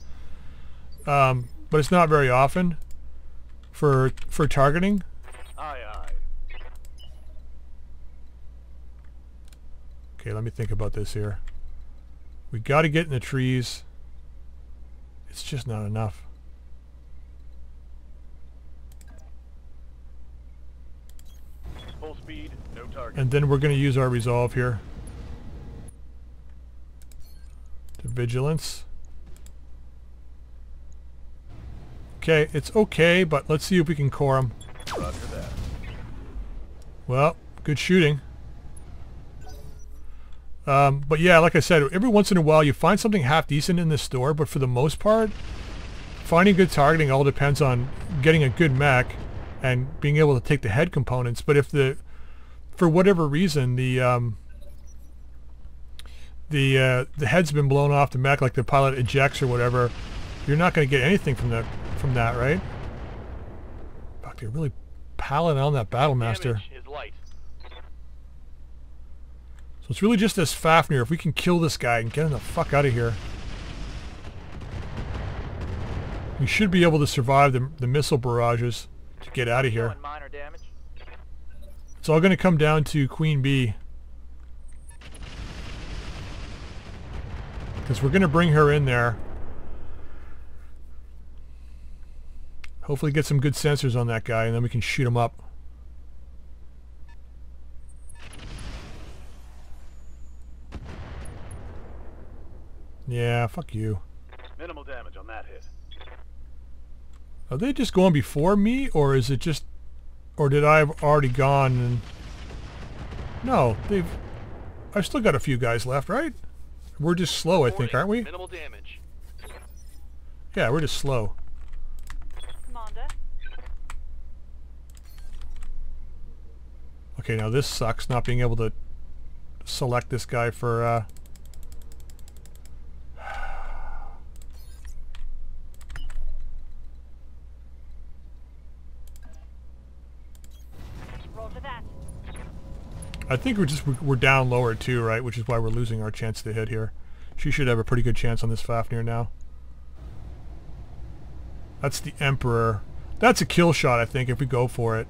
um, but it's not very often for for targeting. Aye, aye. Okay, let me think about this here. We got to get in the trees. It's just not enough. Full speed, no target. And then we're going to use our resolve here. To vigilance. Okay, it's okay, but let's see if we can core him. Well, good shooting. Um, but yeah, like I said, every once in a while you find something half decent in the store, but for the most part, finding good targeting all depends on getting a good mech and being able to take the head components. But if the, for whatever reason, the um, the uh, the head's been blown off the mech, like the pilot ejects or whatever, you're not going to get anything from that from that, right? Fuck, they're really piling on that battle master. Damage is light. So it's really just this Fafnir. If we can kill this guy and get him the fuck out of here. We should be able to survive the, the missile barrages to get out of here. Doing minor damage. It's all going to come down to Queen Bee. Because we're going to bring her in there. Hopefully get some good sensors on that guy and then we can shoot him up. Yeah, fuck you. Minimal damage on that hit. Are they just going before me or is it just... Or did I have already gone and... No, they've... I've still got a few guys left, right? We're just slow, I think, aren't we? Minimal damage. Yeah, we're just slow. Commander. Okay, now this sucks, not being able to select this guy for, uh... Roger that. I think we're just, we're down lower too, right? Which is why we're losing our chance to hit here. She should have a pretty good chance on this Fafnir now. That's the Emperor. That's a kill shot, I think, if we go for it.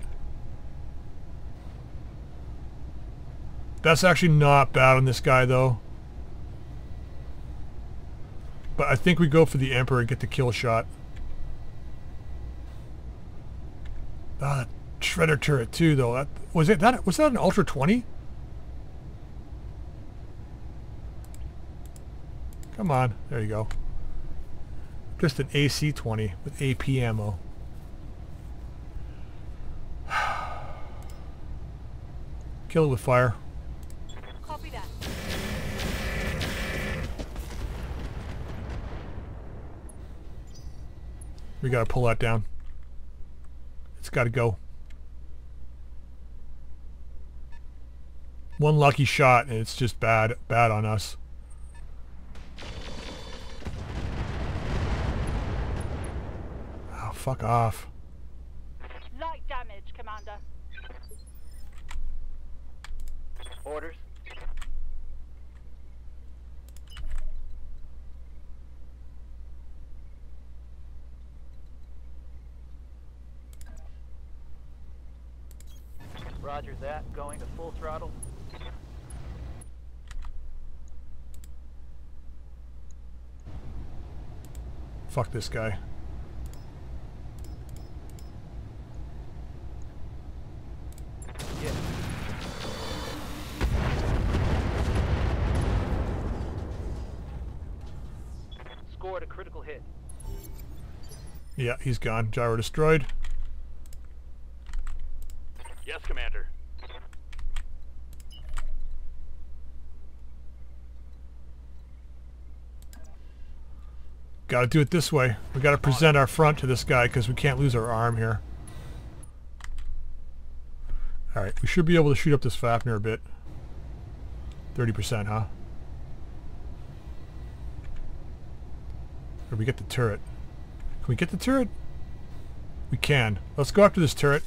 That's actually not bad on this guy, though. But I think we go for the Emperor and get the kill shot. Ah, Shredder turret too, though. That, was it that? Was that an Ultra 20? Come on, there you go. Just an AC 20 with AP ammo. Kill it with fire. Copy that. We gotta pull that down. It's gotta go. One lucky shot and it's just bad, bad on us. Oh, fuck off. Light damage, Commander. Orders. Roger that. Going to full throttle. Fuck this guy. Yeah. Scored a critical hit. Yeah, he's gone. Gyro destroyed. Gotta do it this way. We gotta present our front to this guy because we can't lose our arm here. Alright, we should be able to shoot up this Fafnir a bit. 30%, huh? Or we get the turret. Can we get the turret? We can. Let's go after this turret.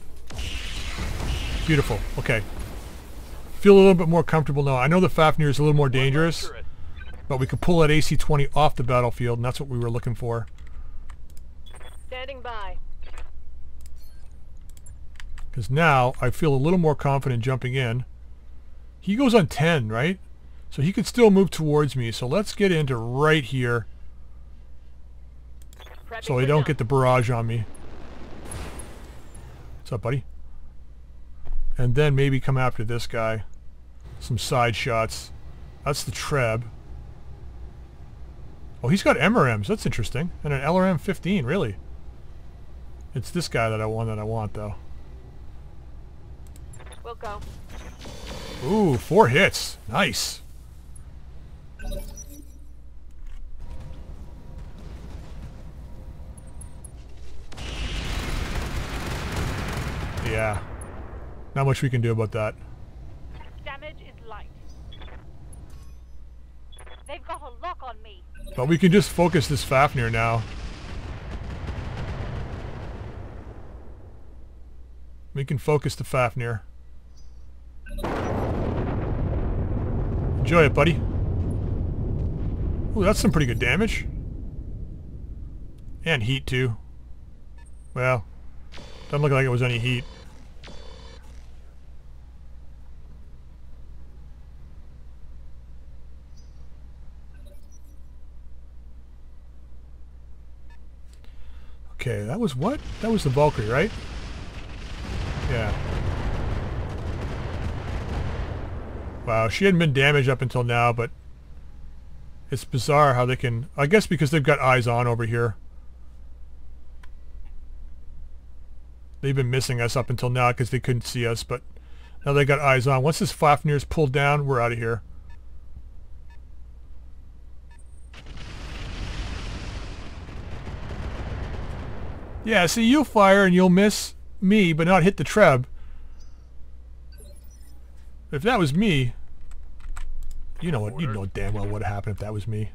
Beautiful. Okay. Feel a little bit more comfortable now. I know the Fafnir is a little more dangerous. But we could pull that AC-20 off the battlefield, and that's what we were looking for. Standing by. Because now I feel a little more confident jumping in. He goes on 10, right? So he could still move towards me. So let's get into right here Prepping so I don't get the barrage on me. What's up, buddy? And then maybe come after this guy. Some side shots. That's the Treb. Oh, he's got MRMs. That's interesting. And an LRM 15, really. It's this guy that I want that I want, though. We'll go. Ooh, four hits. Nice. Yeah. Not much we can do about that. Damage is light. They've got a lock on me. But we can just focus this Fafnir now. We can focus the Fafnir. Enjoy it, buddy. Ooh, that's some pretty good damage. And heat, too. Well, doesn't look like it was any heat. Okay, that was what? That was the Valkyrie, right? Yeah. Wow, she hadn't been damaged up until now, but it's bizarre how they can... I guess because they've got eyes on over here. They've been missing us up until now because they couldn't see us, but now they got eyes on. Once this Fafnir's pulled down, we're out of here. Yeah, see, you'll fire and you'll miss me, but not hit the Treb. If that was me, you know what? You know damn well what happened if that was me.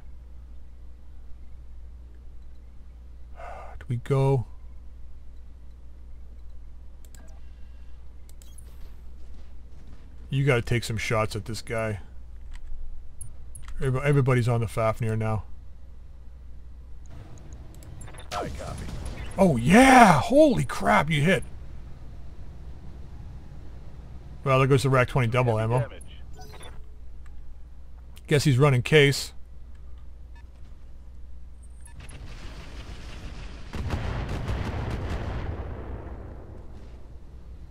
Do we go? You got to take some shots at this guy. Everybody's on the Fafnir now. I copy. Oh yeah! Holy crap, you hit. Well, there goes the Rack 20 double ammo. Guess he's running case.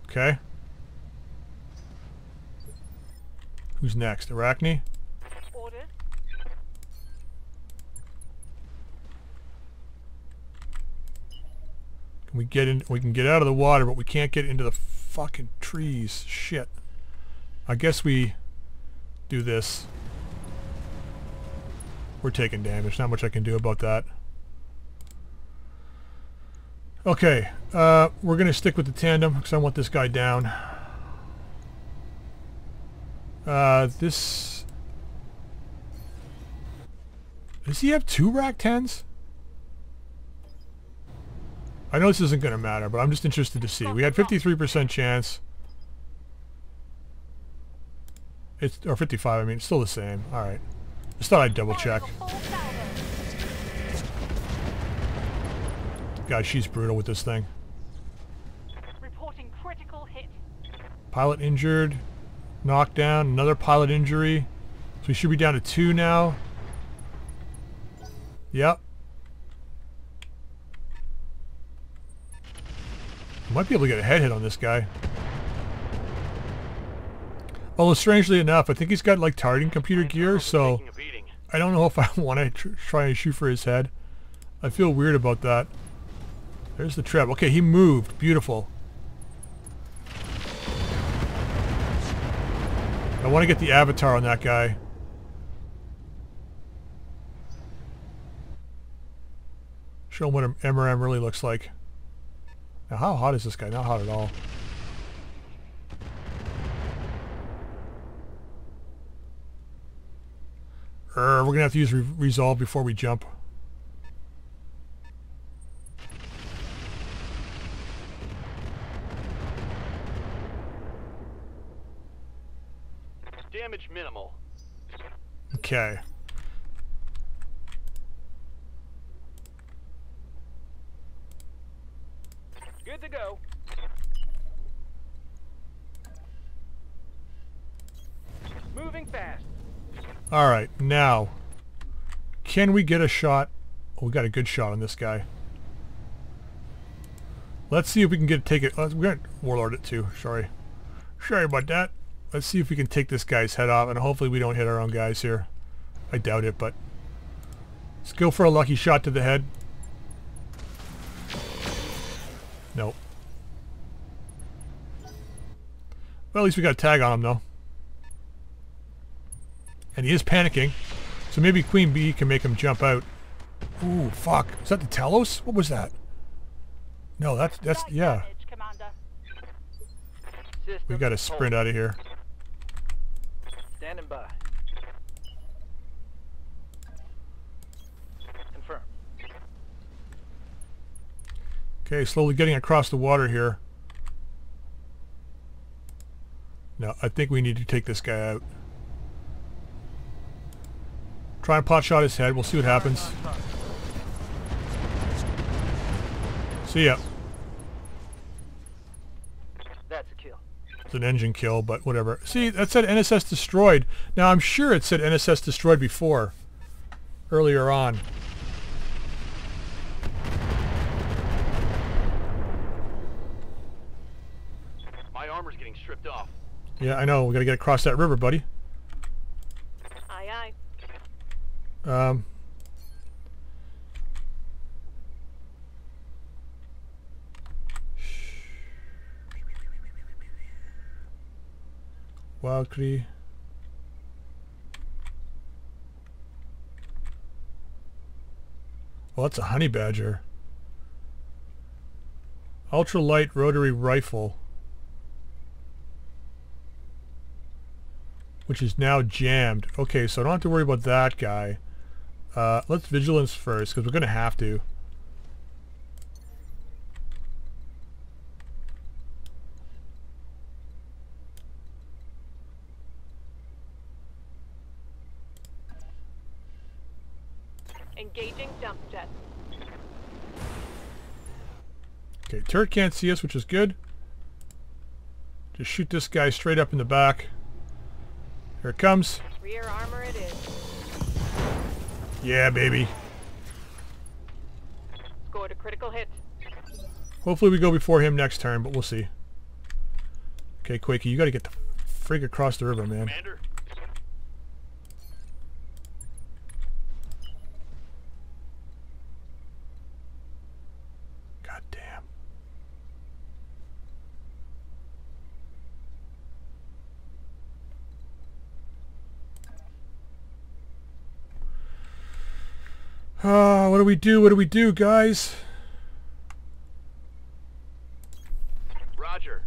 Okay. Who's next? Arachne? Orders. Can we get in? We can get out of the water, but we can't get into the fucking trees. Shit. I guess we do this. We're taking damage. Not much I can do about that. Okay, uh, we're gonna stick with the tandem because I want this guy down. Uh, this. Does he have two rack tens? I know this isn't going to matter, but I'm just interested to see. We had 53% chance. It's or 55. I mean, it's still the same. All right. Just thought I'd double check. Fire for full salvo. God, she's brutal with this thing. Reporting critical hit. Pilot injured. Knocked down. Another pilot injury. So we should be down to two now. Yep. Might be able to get a head hit on this guy. Although strangely enough, I think he's got like targeting computer gear, so I don't know if I want to tr try and shoot for his head. I feel weird about that. There's the trap. Okay, he moved. Beautiful. I want to get the avatar on that guy. Show him what an MRM really looks like. Now, how hot is this guy? Not hot at all. Er, we're gonna have to use re resolve before we jump. Damage minimal. Okay. Good to go. Moving fast. All right, now, can we get a shot? Oh, we got a good shot on this guy. Let's see if we can get take it. We're gonna warlord it too. Sorry, sorry about that. Let's see if we can take this guy's head off, and hopefully we don't hit our own guys here. I doubt it, but let's go for a lucky shot to the head. Nope. Well, at least we got a tag on him, though. And he is panicking. So maybe Queen Bee can make him jump out. Ooh, fuck. Is that the Telos? What was that? No, that's, that's, yeah. We Systems gotta sprint out of here. Standing by. Confirm. Okay, slowly getting across the water here. Now, I think we need to take this guy out. Try and pot shot his head. We'll see what happens. See ya. That's a kill. It's an engine kill, but whatever. See, that said NSS destroyed. Now, I'm sure it said NSS destroyed before. Earlier on. My armor's getting stripped off. Yeah, I know. We gotta get across that river, buddy. Aye, aye. Um, Valkyrie. Well, that's a honey badger. Ultralight rotary rifle. Which is now jammed. Okay, so I don't have to worry about that guy. Uh, let's vigilance first, because we're going to have to. Engaging jump jet. Okay, turret can't see us, which is good. Just shoot this guy straight up in the back. Here it comes. Rear armor. Yeah, baby. Scored a critical hit. Hopefully we go before him next turn, but we'll see. Okay, Quakey, you gotta get the frig across the river, man. Commander, God damn. Ah, what do we do? What do we do, guys? Roger.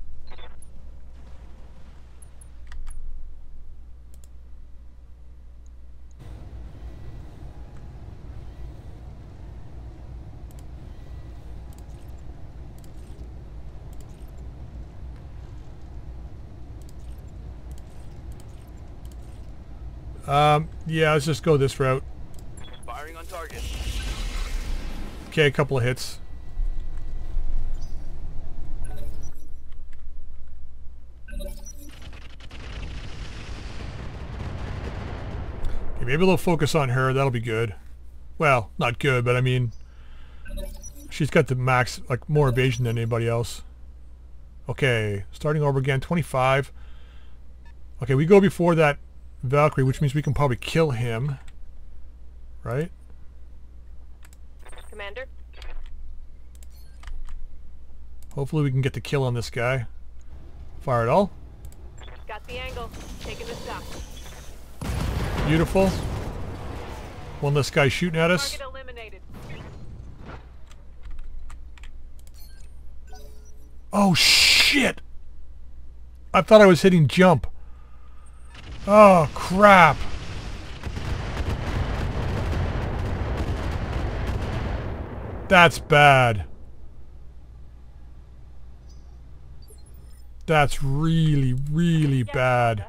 Um, yeah, let's just go this route. Okay, a couple of hits. Okay, maybe a little focus on her. That'll be good. Well, not good, but I mean, she's got the max, like more evasion than anybody else. Okay, starting over again, 25. Okay, we go before that Valkyrie, which means we can probably kill him. Right? Commander, Hopefully we can get the kill on this guy. Fire it all. got the angle. Taking the stock. Beautiful. One less guy shooting at us. Target eliminated. Oh shit! I thought I was hitting jump. Oh crap. That's bad. That's really, really bad.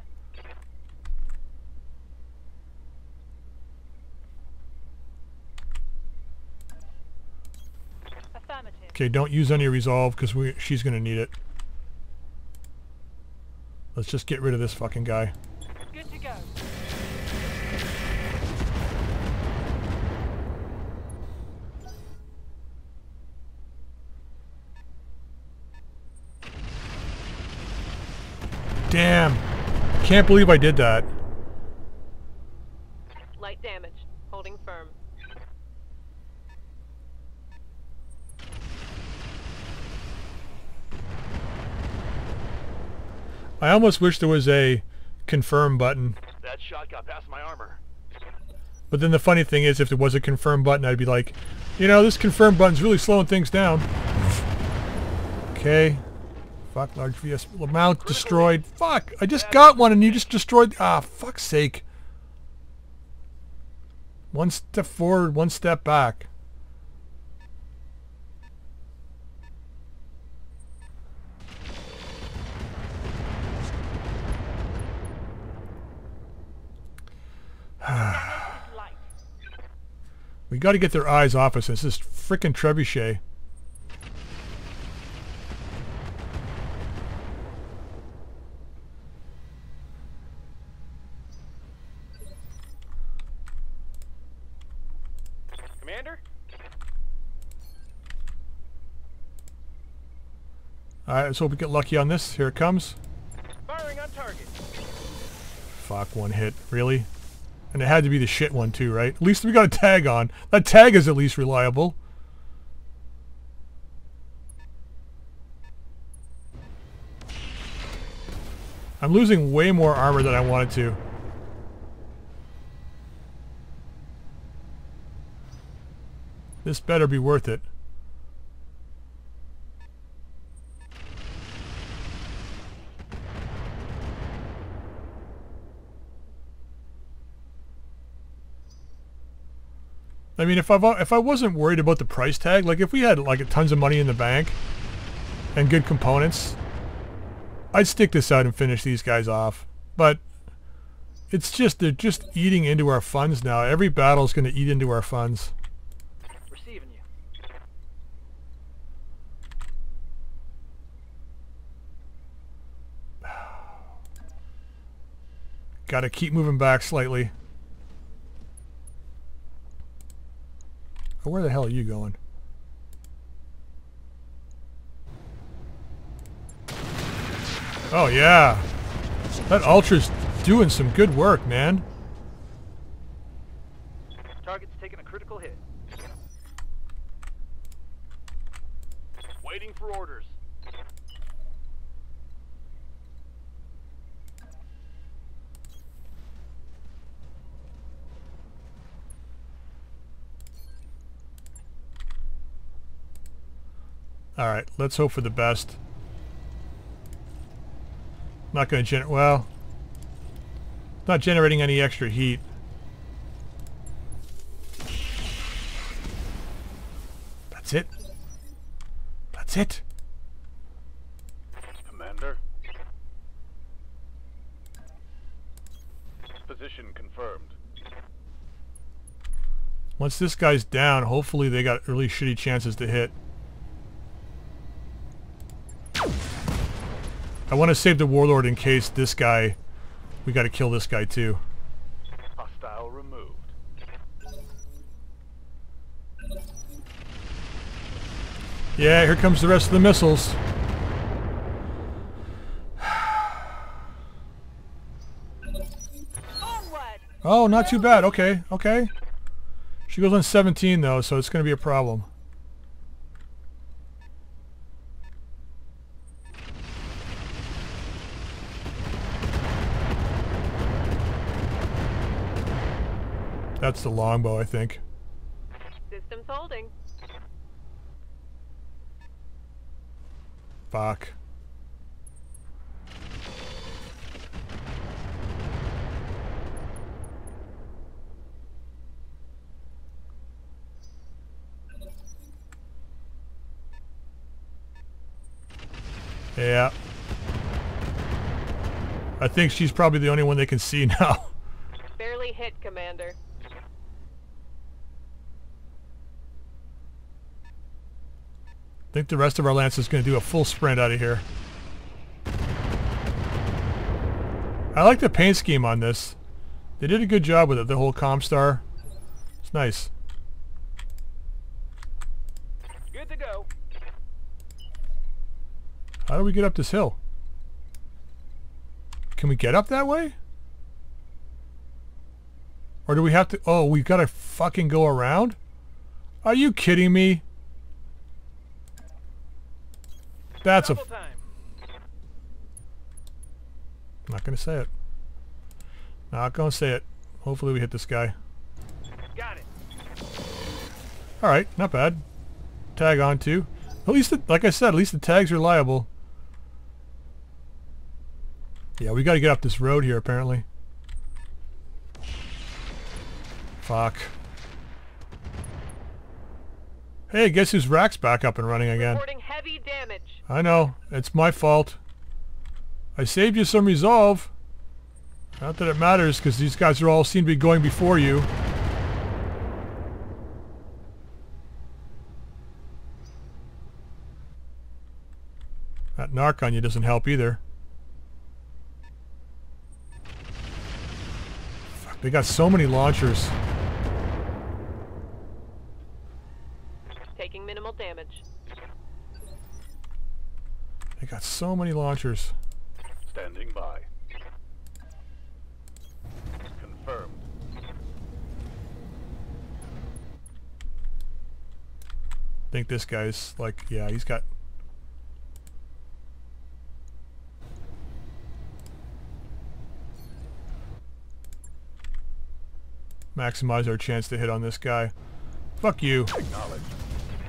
Okay, don't use any resolve because we she's gonna need it. Let's just get rid of this fucking guy. Damn. Can't believe I did that. Light damage. Holding firm. I almost wish there was a confirm button. That shot got past my armor. But then the funny thing is, if there was a confirm button, I'd be like, you know, this confirm button's really slowing things down. Okay. Fuck, large VS mount destroyed. Fuck, I just got one and you just destroyed. Ah, fuck's sake. One step forward, one step back. Is. We got to get their eyes off us. This frickin' trebuchet. Commander? All right, let's hope we get lucky on this. Here it comes. Firing on target. Fuck, one hit. Really? And it had to be the shit one too, right? At least we got a tag on. That tag is at least reliable. I'm losing way more armor than I wanted to. This better be worth it. I mean, if I if I wasn't worried about the price tag, like if we had like tons of money in the bank and good components, I'd stick this out and finish these guys off. But it's just they're just eating into our funds now. Every battle's going to eat into our funds. Receiving you. Got to keep moving back slightly. Oh, Where the hell are you going? Oh yeah. That Ultra's doing some good work, man. Target's taking a critical hit. Waiting for orders. Alright, let's hope for the best. Not going to generate... Well... Not generating any extra heat. That's it. That's it. Commander. Position confirmed. Once this guy's down, hopefully they got really shitty chances to hit. I want to save the Warlord in case this guy... We got to kill this guy too. Hostile removed. Yeah, here comes the rest of the missiles. Oh, not too bad. Okay, okay. She goes on 17 though, so it's going to be a problem. That's the longbow, I think. Systems holding. Fuck. Yeah. I think she's probably the only one they can see now. Barely hit, Commander. Think the rest of our lance is going to do a full sprint out of here. I like the paint scheme on this. They did a good job with it, the whole Comstar. It's nice. Good to go. How do we get up this hill? Can we get up that way? Or do we have to... Oh, we've got to fucking go around? Are you kidding me? That's a... I'm not going to say it. Not going to say it. Hopefully we hit this guy. Got it. Alright, not bad. Tag on too. At least, the, like I said, at least the tag's reliable. Yeah, we gotta get up this road here apparently. Fuck. Hey, guess whose rack's back up and running again? I know. It's my fault. I saved you some resolve. Not that it matters, because these guys are all seem to be going before you. That narc on you doesn't help either. Fuck, they got so many launchers. They got so many launchers. Standing by. Confirmed. I think this guy's like, yeah, he's got... Maximize our chance to hit on this guy. Fuck you. Acknowledged.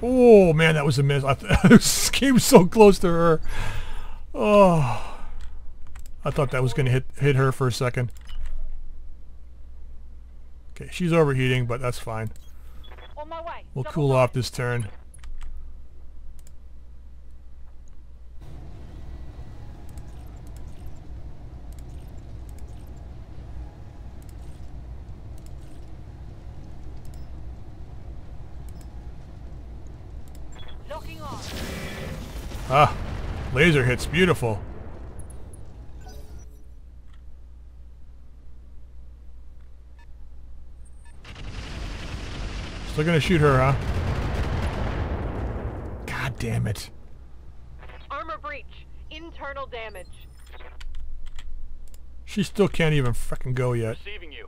Oh, man, that was a miss. I came so close to her. Oh. I thought that was going to hit hit her for a second. Okay, she's overheating, but that's fine. On my way. We'll cool off this turn. Locking on. Ah, laser hits, beautiful. Still gonna shoot her, huh? God damn it. Armor breach. Internal damage. She still can't even fucking go yet. Receiving you.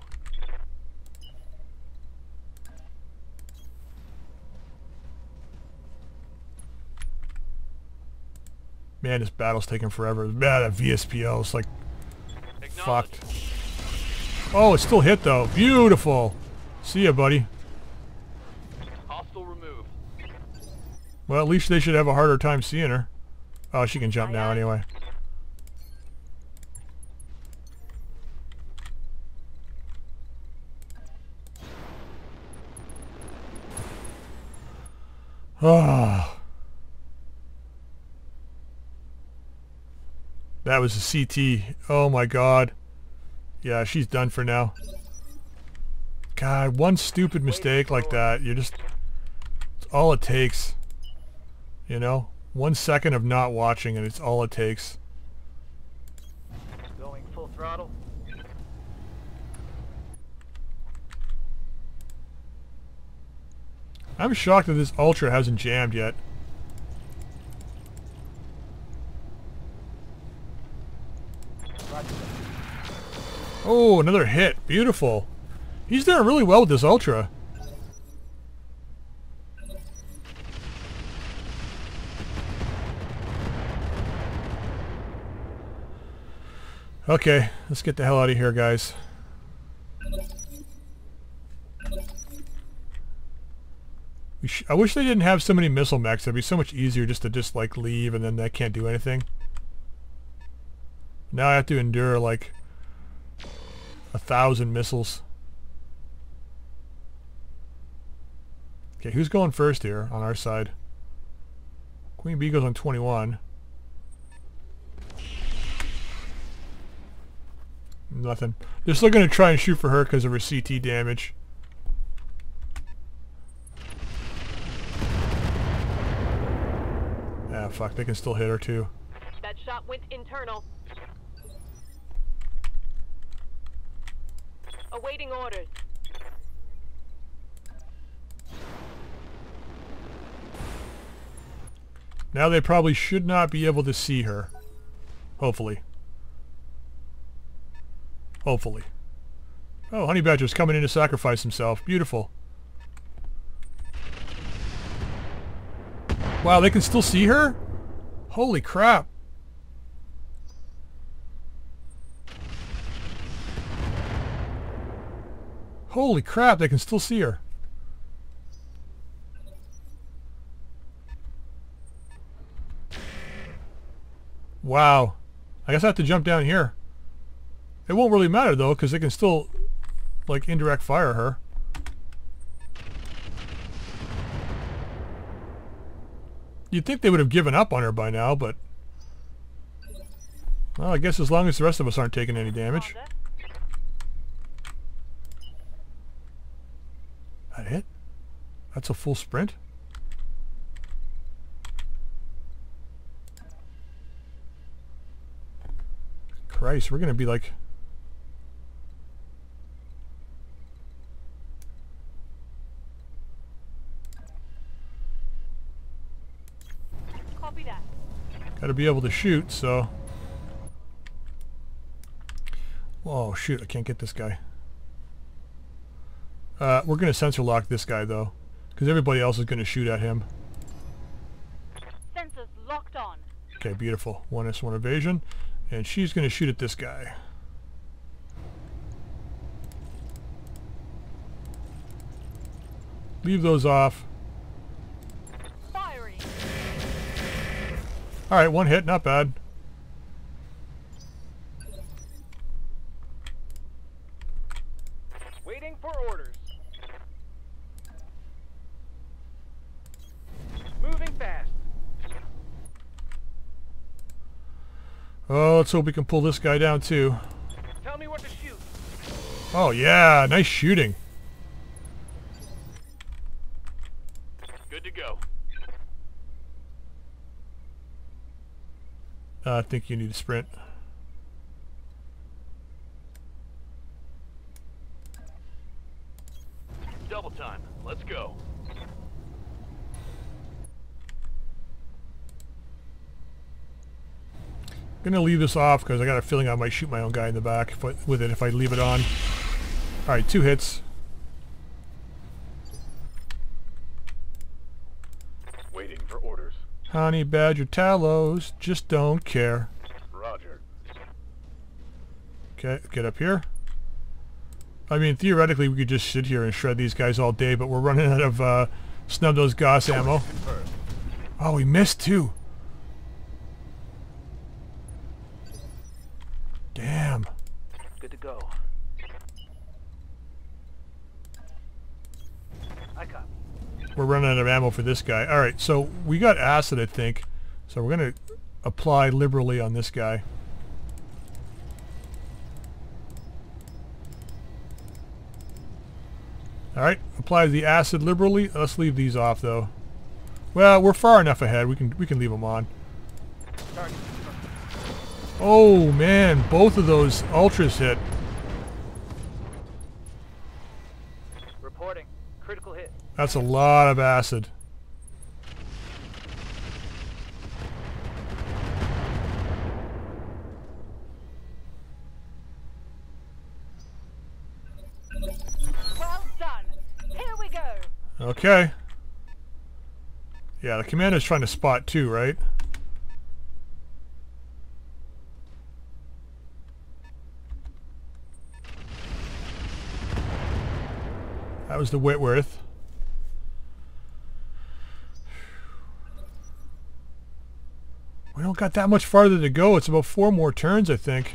Man, this battle's taking forever. Man, that VSPL is like fucked. Oh, it still hit though. Beautiful. See ya, buddy. Hostile removed. Well, at least they should have a harder time seeing her. Oh, she can jump now anyway. Ah. That was a CT. Oh my god. Yeah, she's done for now. God, one stupid mistake like that, you're just... It's all it takes. You know? One second of not watching and it's all it takes. Going full throttle. I'm shocked that this Ultra hasn't jammed yet. Oh, another hit. Beautiful. He's doing really well with this Ultra. Okay, let's get the hell out of here, guys. I wish they didn't have so many missile mechs. It'd be so much easier just to just like leave and then they can't do anything. Now I have to endure like a thousand missiles. Okay, who's going first here on our side? Queen Bee goes on 21. Nothing. They're still going to try and shoot for her because of her CT damage. Ah, fuck. They can still hit her too. That shot went internal. Awaiting orders. Now they probably should not be able to see her. Hopefully. Hopefully. Oh, Honey Badger's coming in to sacrifice himself. Beautiful. Wow, they can still see her? Holy crap. Holy crap, they can still see her. Wow. I guess I have to jump down here. It won't really matter though, because they can still, like, indirect fire her. You'd think they would have given up on her by now, but... Well, I guess as long as the rest of us aren't taking any damage. That it? That's a full sprint? Christ, we're gonna be like... Copy that. Gotta be able to shoot, so... Oh shoot, I can't get this guy. Uh, we're gonna sensor lock this guy though, because everybody else is gonna shoot at him. Sensors locked on. Okay, beautiful. One S1 evasion, and she's gonna shoot at this guy. Leave those off. Firing. All right, one hit, not bad. Waiting for orders. Moving fast. Oh, let's hope we can pull this guy down too. Tell me what to shoot. Oh yeah, nice shooting. Good to go. Uh, I think you need to sprint. Double time. Let's go. Gonna leave this off because I got a feeling I might shoot my own guy in the back if I, with it if I leave it on. All right, two hits. Waiting for orders. Honey Badger Talos just don't care. Roger. Okay, get up here. I mean, theoretically, we could just sit here and shred these guys all day, but we're running out of uh, snub-nosed Gauss ammo. Oh, we missed too. Damn. Good to go. I copy. We're running out of ammo for this guy. All right, so we got acid, I think. So we're going to apply liberally on this guy. All right, apply the acid liberally. Let's leave these off, though. Well, we're far enough ahead. We can we can leave them on. Oh man, both of those ultras hit. Reporting. Critical hit. That's a lot of acid. Well done. Here we go. Okay. Yeah, the commander's trying to spot too, right? That was the Whitworth. We don't got that much farther to go. It's about four more turns, I think.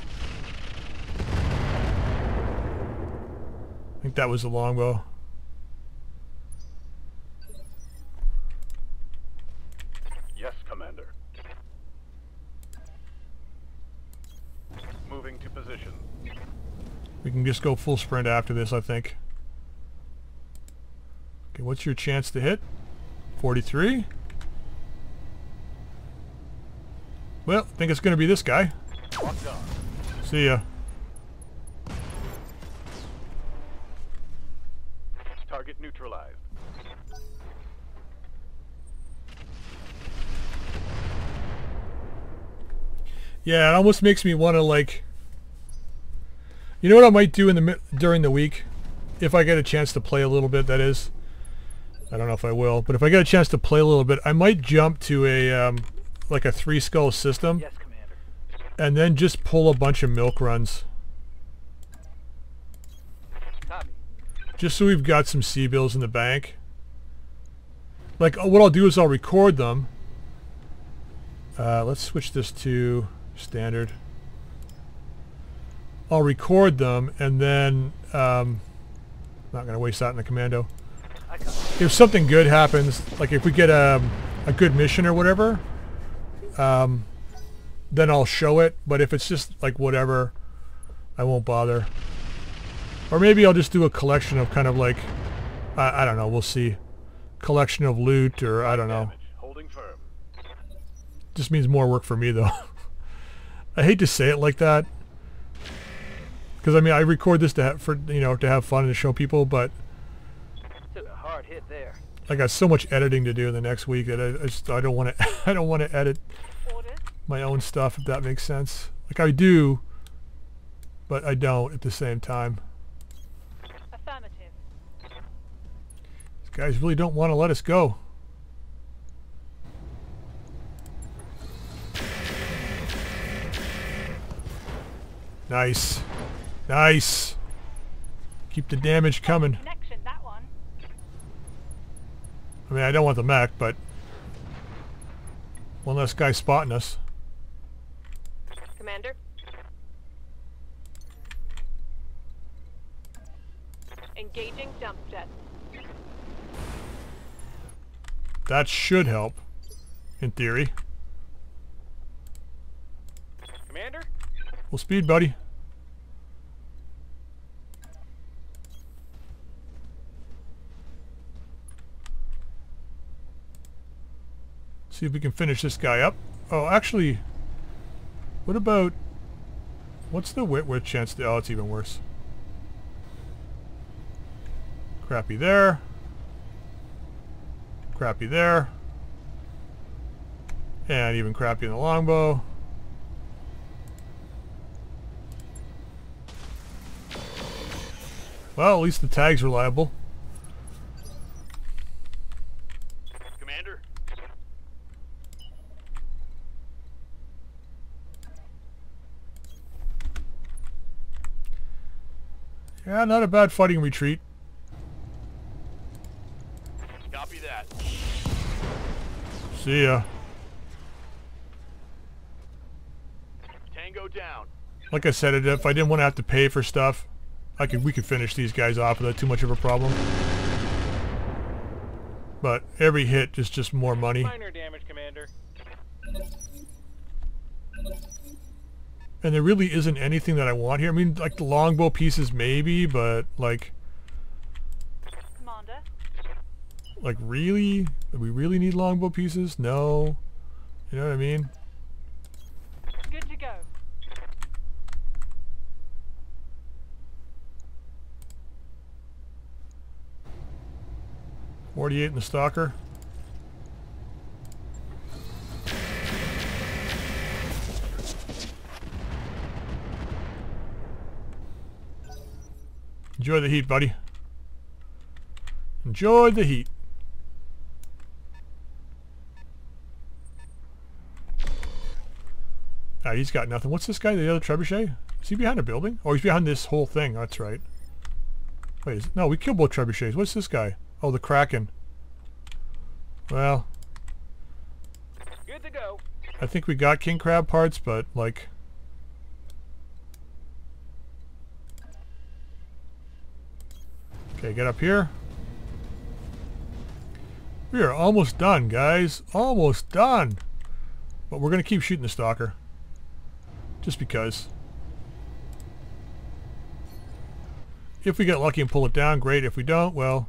I think that was the longbow. Yes, Commander. Moving to position. We can just go full sprint after this, I think. Okay, what's your chance to hit? 43? Well, I think it's going to be this guy. See ya. Target neutralized. Yeah, it almost makes me want to like... You know what I might do in the during the week? If I get a chance to play a little bit, that is. I don't know if I will, but if I get a chance to play a little bit, I might jump to a um, like a three skull system Yes, Commander. and then just pull a bunch of milk runs. Copy. just so we've got some C-bills in the bank. Like, uh, what I'll do is I'll record them. Uh, let's switch this to standard. I'll record them, and then um, not going to waste that in the commando. If something good happens, like if we get a, a good mission or whatever, um, then I'll show it. But if it's just like whatever, I won't bother. Or maybe I'll just do a collection of kind of like, I, I don't know, we'll see. Collection of loot or I don't know. Holding firm. Just means more work for me though. I hate to say it like that, Because I mean, I record this to have, for you know to have fun and to show people, but Took a hard hit there. I got so much editing to do in the next week that I, I just I don't want to I don't want to edit my own stuff if that makes sense. Like I do, but I don't at the same time. Affirmative. These guys really don't want to let us go. Nice. Nice. Keep the damage coming. Connection, that one. I mean, I don't want the mech, but one less guy spotting us. Commander? Engaging jump jet. That should help, in theory. Commander? Full speed, buddy. See if we can finish this guy up. Oh, actually, what about... What's the Whitworth chance? To, oh, it's even worse. Crappy there. Crappy there. And even crappy in the longbow. Well, at least the tag's reliable. Commander? Yeah, not a bad fighting retreat. Copy that. See ya. Tango down. Like I said, if I didn't want to have to pay for stuff, I could we could finish these guys off without too much of a problem. But every hit is just more money. Minor damage, Commander. And there really isn't anything that I want here. I mean, like the longbow pieces maybe, but like, Commander. like really? Do we really need longbow pieces? No. You know what I mean? Good to go. Forty-eight in the stalker. Enjoy the heat, buddy. Enjoy the heat. Ah, he's got nothing. What's this guy, the other trebuchet? Is he behind a building? Oh, he's behind this whole thing. That's right. Wait, is, no, we killed both trebuchets. What's this guy? Oh, the Kraken. Well, Good to go. I think we got King Crab parts, but like... Okay, get up here. We are almost done, guys. Almost done. But we're going to keep shooting the stalker. Just because. If we get lucky and pull it down, great. If we don't, well...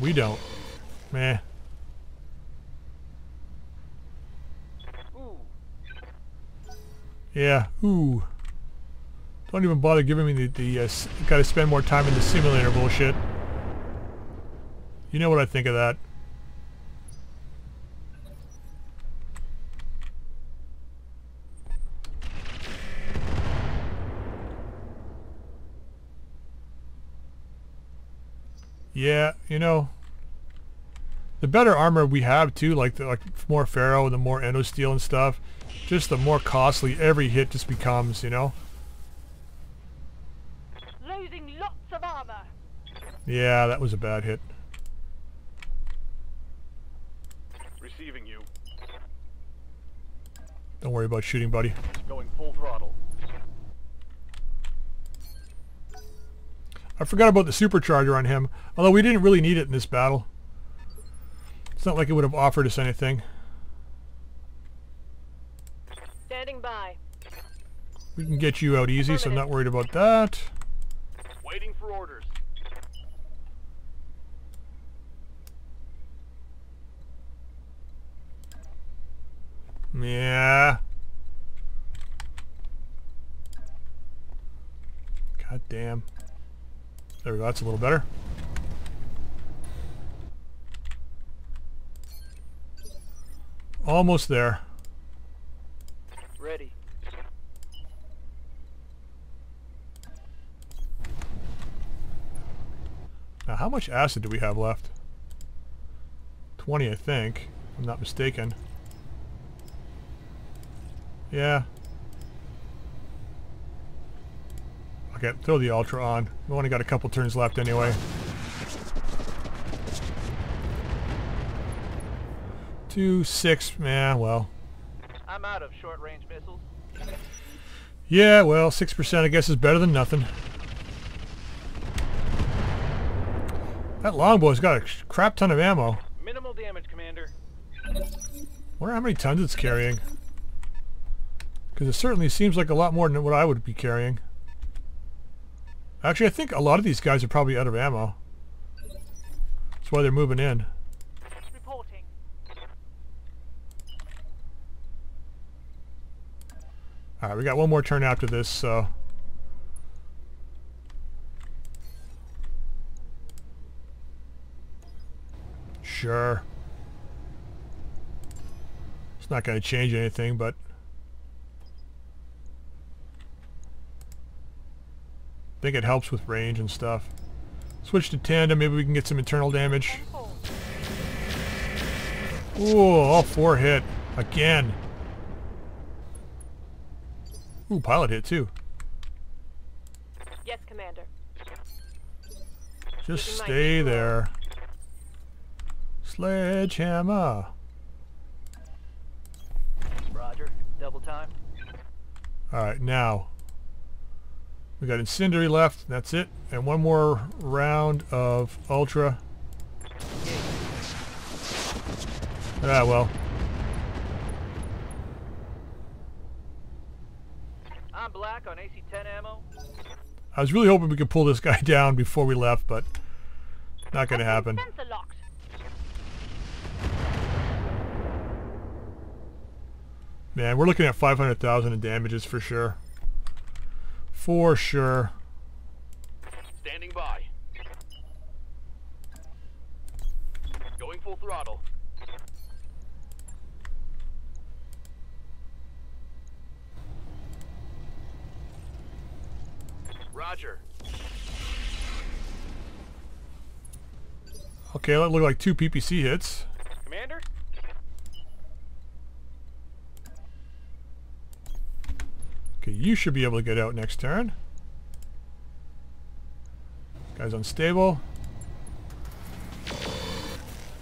We don't. Meh. Yeah. Ooh. Don't even bother giving me the, the uh, gotta spend more time in the simulator bullshit. You know what I think of that. Yeah, you know, the better armor we have too, like the like more ferro and the more endo steel and stuff, just the more costly every hit just becomes, you know. Losing lots of armor. Yeah, that was a bad hit. Receiving you. Don't worry about shooting, buddy. Going full throttle. I forgot about the supercharger on him, although we didn't really need it in this battle. It's not like it would have offered us anything. Standing by. We can get you out easy, so I'm not worried about that. Waiting for orders. Yeah. God damn. There we go, that's a little better. Almost there. Ready. Now how much acid do we have left? 20 I think, if I'm not mistaken. Yeah. Okay, throw the Ultra on. We only got a couple turns left anyway. Two, six, yeah, well. I'm out of short-range missiles. Yeah, well, 6% I guess is better than nothing. That longbow's got a crap ton of ammo. Minimal damage, Commander. wonder how many tons it's carrying. Because it certainly seems like a lot more than what I would be carrying. Actually, I think a lot of these guys are probably out of ammo. That's why they're moving in. Reporting. Alright, we got one more turn after this, so... Sure. It's not going to change anything, but... think it helps with range and stuff. Switch to tandem, maybe we can get some internal damage. Ten four. Ooh, all four hit. Again. Ooh, pilot hit too. Yes, Commander. Just stay there. Sledgehammer. Roger. Double time. Alright, now. We got Incendiary left, that's it. And one more round of Ultra. Ah, well. I'm black on AC-10 ammo. I was really hoping we could pull this guy down before we left, but not gonna happen. Man, we're looking at 500,000 in damages for sure. For sure. Standing by. Going full throttle. Roger. Okay, that looked like two PPC hits. Commander? Okay, you should be able to get out next turn. Guy's unstable.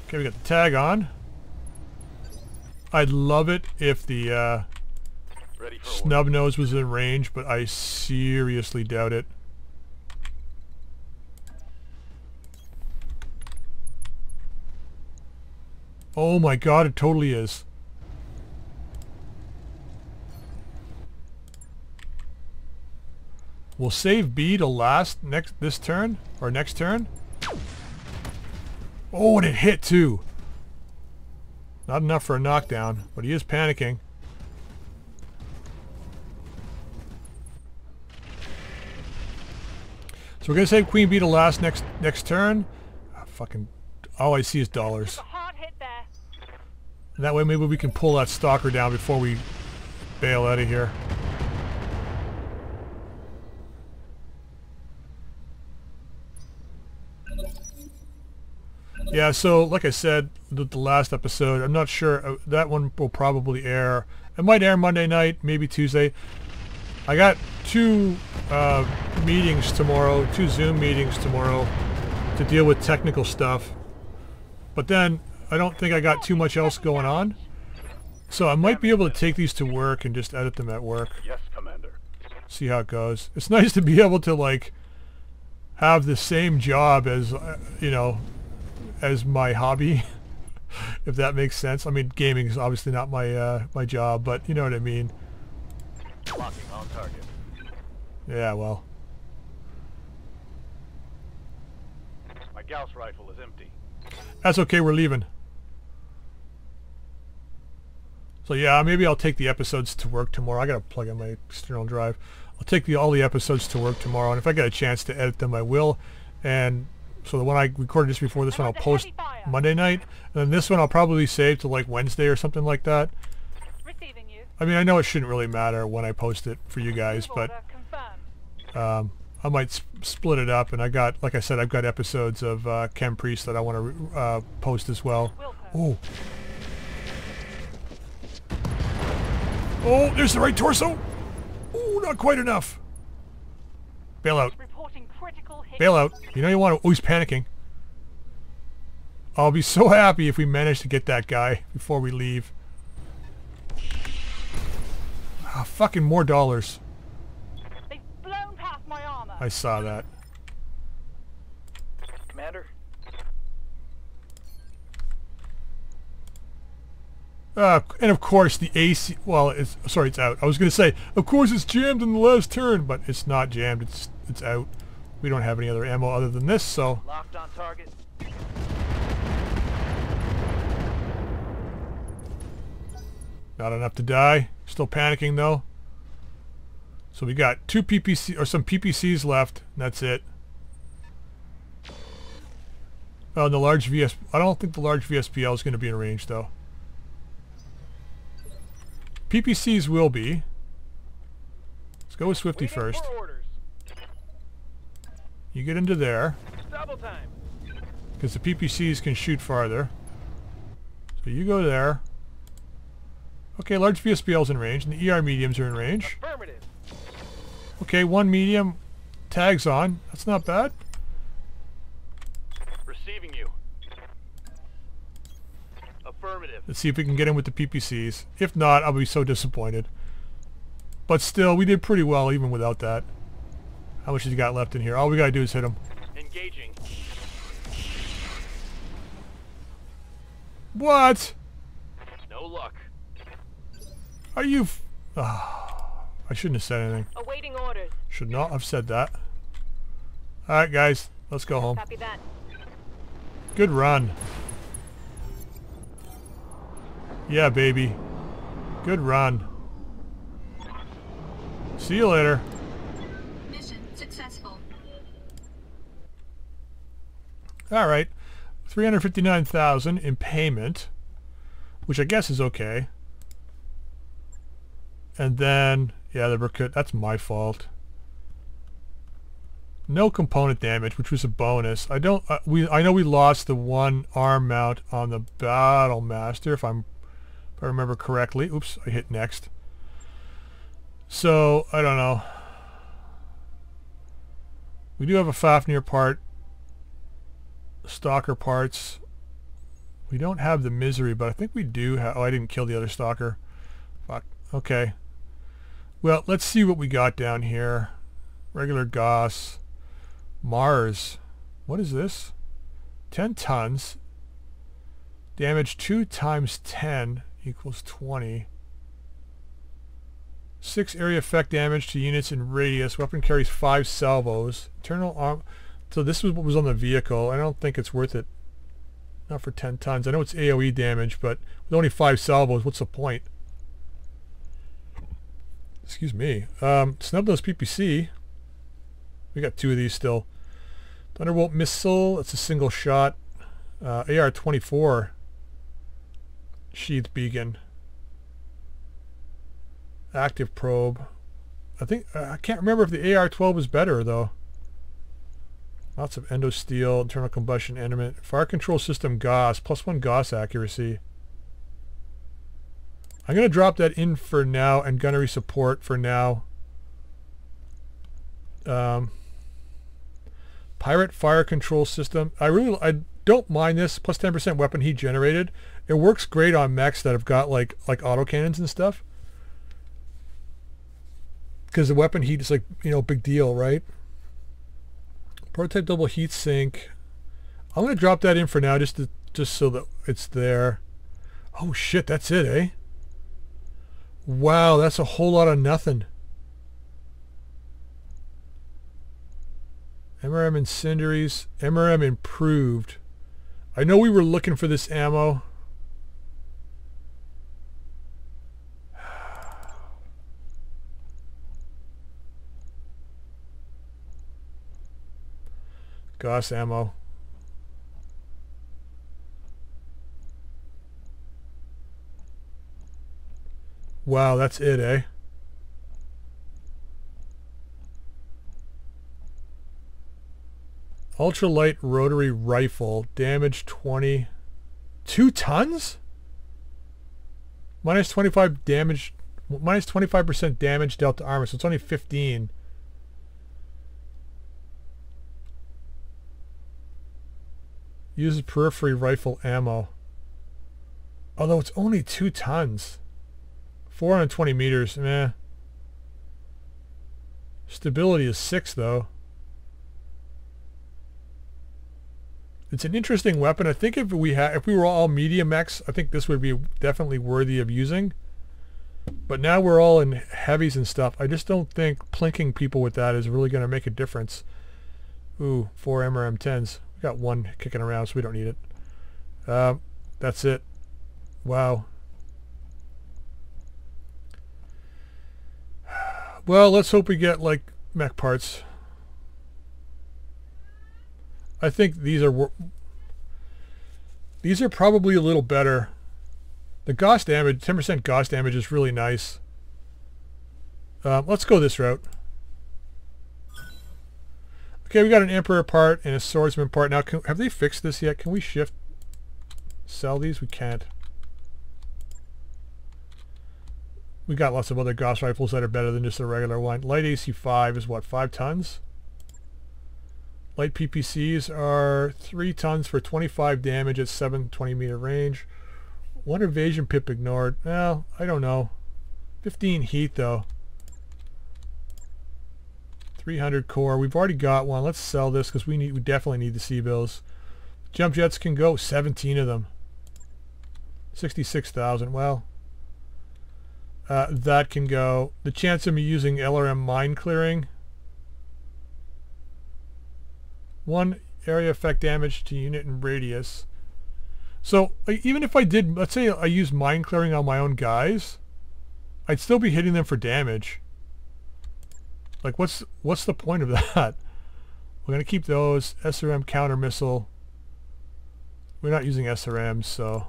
Okay, we got the tag on. I'd love it if the uh, Ready for order. snub nose was in range, but I seriously doubt it. Oh my god, it totally is. We'll save B to last next this turn or next turn. Oh, and it hit too. Not enough for a knockdown, but he is panicking. So we're gonna save Queen B to last next next turn. Ah, fucking, all I see is dollars. A hard hit there. And that way maybe we can pull that stalker down before we bail out of here. Yeah, so like I said, the, the last episode, I'm not sure, uh, that one will probably air. It might air Monday night, maybe Tuesday. I got two uh, meetings tomorrow, two Zoom meetings tomorrow to deal with technical stuff. But then I don't think I got too much else going on. So I might be able to take these to work and just edit them at work. Yes, Commander. See how it goes. It's nice to be able to like have the same job as uh, you know as my hobby if that makes sense. I mean gaming is obviously not my uh, my job, but you know what I mean. Locking on target. Yeah, well. My Gauss rifle is empty. That's okay, we're leaving. So yeah, maybe I'll take the episodes to work tomorrow. I gotta plug in my external drive. I'll take the, all the episodes to work tomorrow, and if I get a chance to edit them, I will. And so the one I recorded just before this one, I'll post Monday night, and then this one I'll probably save to like Wednesday or something like that. Receiving you. I mean, I know it shouldn't really matter when I post it for you guys, but um, I might s- split it up. And I got, like I said, I've got episodes of uh, Chem Priest that I want to uh, post as well. Oh. Oh, there's the right torso. Oh, not quite enough. Bail out. Reporting critical hit. Bail out. You know you want to... Oh, he's panicking. I'll be so happy if we manage to get that guy before we leave. Ah, fucking more dollars. They've blown past my armor. I saw that. Commander, Uh, and of course the AC, well, it's, sorry, it's out. I was going to say, of course it's jammed in the last turn, but it's not jammed. It's, it's out. We don't have any other ammo other than this, so locked on target. not enough to die. Still panicking though. So we got two PPC, or some PPCs left, and that's it. Oh, and the large VS, I don't think the large VSPL is going to be in range though. PPCs will be. Let's go with Swifty first. For orders. You get into there, Double time. because the PPCs can shoot farther. So you go there. Okay, large VSPL's in range, and the ER mediums are in range. Affirmative. Okay, one medium tags on. That's not bad. Receiving you. Affirmative. Let's see if we can get in with the PPCs. If not, I'll be so disappointed. But still, we did pretty well even without that. How much has he got left in here? All we gotta do is hit him. Engaging. What? No luck. Are you... F- Ah, I shouldn't have said anything. Awaiting orders. Should not have said that. Alright guys, let's go home. Copy that. Good run. Yeah, baby. Good run. See you later. Mission successful. All right. 359,000 in payment, which I guess is okay. And then, yeah, the Berkut, that's my fault. No component damage, which was a bonus. I don't, uh, we, I know we lost the one arm mount on the Battle Master, if I'm, if I remember correctly. Oops, I hit next. So, I don't know. We do have a Fafnir part stalker parts. We don't have the misery, but I think we do have... Oh, I didn't kill the other stalker. Fuck. Okay. Well, let's see what we got down here. Regular Gauss. Mars. What is this? 10 tons. Damage 2 times 10 equals 20. 6 area effect damage to units in radius. Weapon carries 5 salvos. Internal arm... So this was what was on the vehicle. I don't think it's worth it. Not for 10 tons. I know it's AoE damage, but with only 5 salvos, what's the point? Excuse me. Um, snub nose PPC. We got two of these still. Thunderbolt missile. It's a single shot. Uh, AR-24. Sheath beacon. Active probe. I think I can't remember if the AR-12 was better though. Lots of endo steel, internal combustion element, fire control system Gauss, plus one Gauss accuracy. I'm going to drop that in for now and gunnery support for now. Um, pirate fire control system. I really, I don't mind this, plus 10% weapon heat generated. It works great on mechs that have got like, like autocannons and stuff. Because the weapon heat is like, you know, big deal, right? Prototype double heat sink. I'm gonna drop that in for now, just to, just so that it's there. Oh shit, that's it, eh? Wow, that's a whole lot of nothing. MRM incendiaries. MRM improved. I know we were looking for this ammo. Gauss ammo. Wow, that's it, eh? Ultralight rotary rifle, damage 20. Two tons? Minus 25 damage, minus 25% damage dealt to armor, so it's only 15. Uses periphery rifle ammo. Although it's only two tons. 420 meters, meh. Stability is six though. It's an interesting weapon. I think if we had, if we were all medium mechs, I think this would be definitely worthy of using. But now we're all in heavies and stuff. I just don't think plinking people with that is really going to make a difference. Ooh, four MRM10s. Got one kicking around, so we don't need it. Uh, that's it. Wow. Well, let's hope we get like mech parts. I think these are these are probably a little better. The Gauss damage, 10% Gauss damage is really nice. Um, let's go this route. Okay, we got an Emperor part and a Swordsman part. Now, can, have they fixed this yet? Can we shift, sell these? We can't. We got lots of other Gauss rifles that are better than just a regular one. Light AC-5 is what, 5 tons? Light PPCs are 3 tons for 25 damage at 720 meter range. One evasion pip ignored. Well, I don't know. 15 heat though. 300 core. We've already got one. Let's sell this because we need. We definitely need the C-bills. Jump jets can go. 17 of them. 66,000. Well, uh, that can go. The chance of me using LRM mine clearing one area effect damage to unit and radius. So even if I did, let's say I use mine clearing on my own guys, I'd still be hitting them for damage. Like what's what's the point of that? We're gonna keep those SRM counter missile. We're not using SRMs, so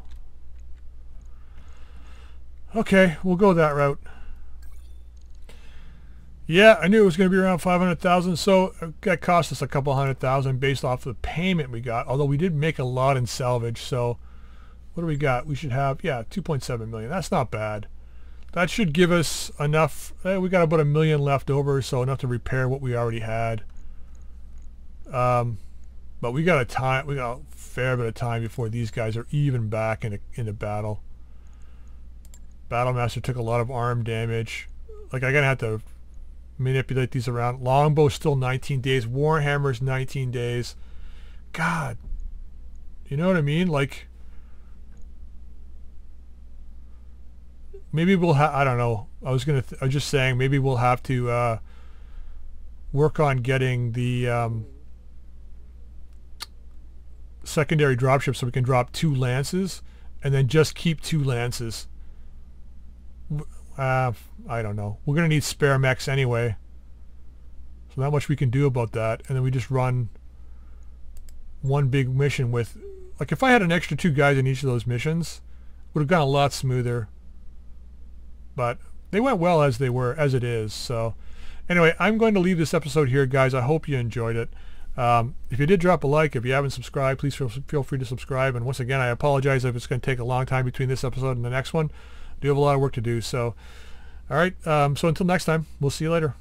okay, we'll go that route. Yeah, I knew it was going to be around 500,000. So that cost us a couple hundred thousand based off the payment we got. Although we did make a lot in salvage. So what do we got? We should have, yeah, 2.7 million. That's not bad. That should give us enough. Eh, we got about a million left over, so enough to repair what we already had. Um, but we got a time. We got a fair bit of time before these guys are even back in a, in the battle. Battlemaster took a lot of arm damage. Like I'm gonna have to manipulate these around. Longbow still 19 days. Warhammer's 19 days. God. You know what I mean? Like, maybe we'll have, I don't know. I was to, I was just saying, maybe we'll have to uh, work on getting the um, secondary dropship so we can drop two lances and then just keep two lances. Uh, I don't know. We're going to need spare mechs anyway. So not much we can do about that. And then we just run one big mission with... Like if I had an extra two guys in each of those missions, would have gone a lot smoother. But they went well as they were, as it is. So anyway, I'm going to leave this episode here, guys. I hope you enjoyed it. Um, if you did drop a like, if you haven't subscribed, please feel, feel free to subscribe. And once again, I apologize if it's going to take a long time between this episode and the next one I do have a lot of work to do. So, all right. Um, so until next time, we'll see you later.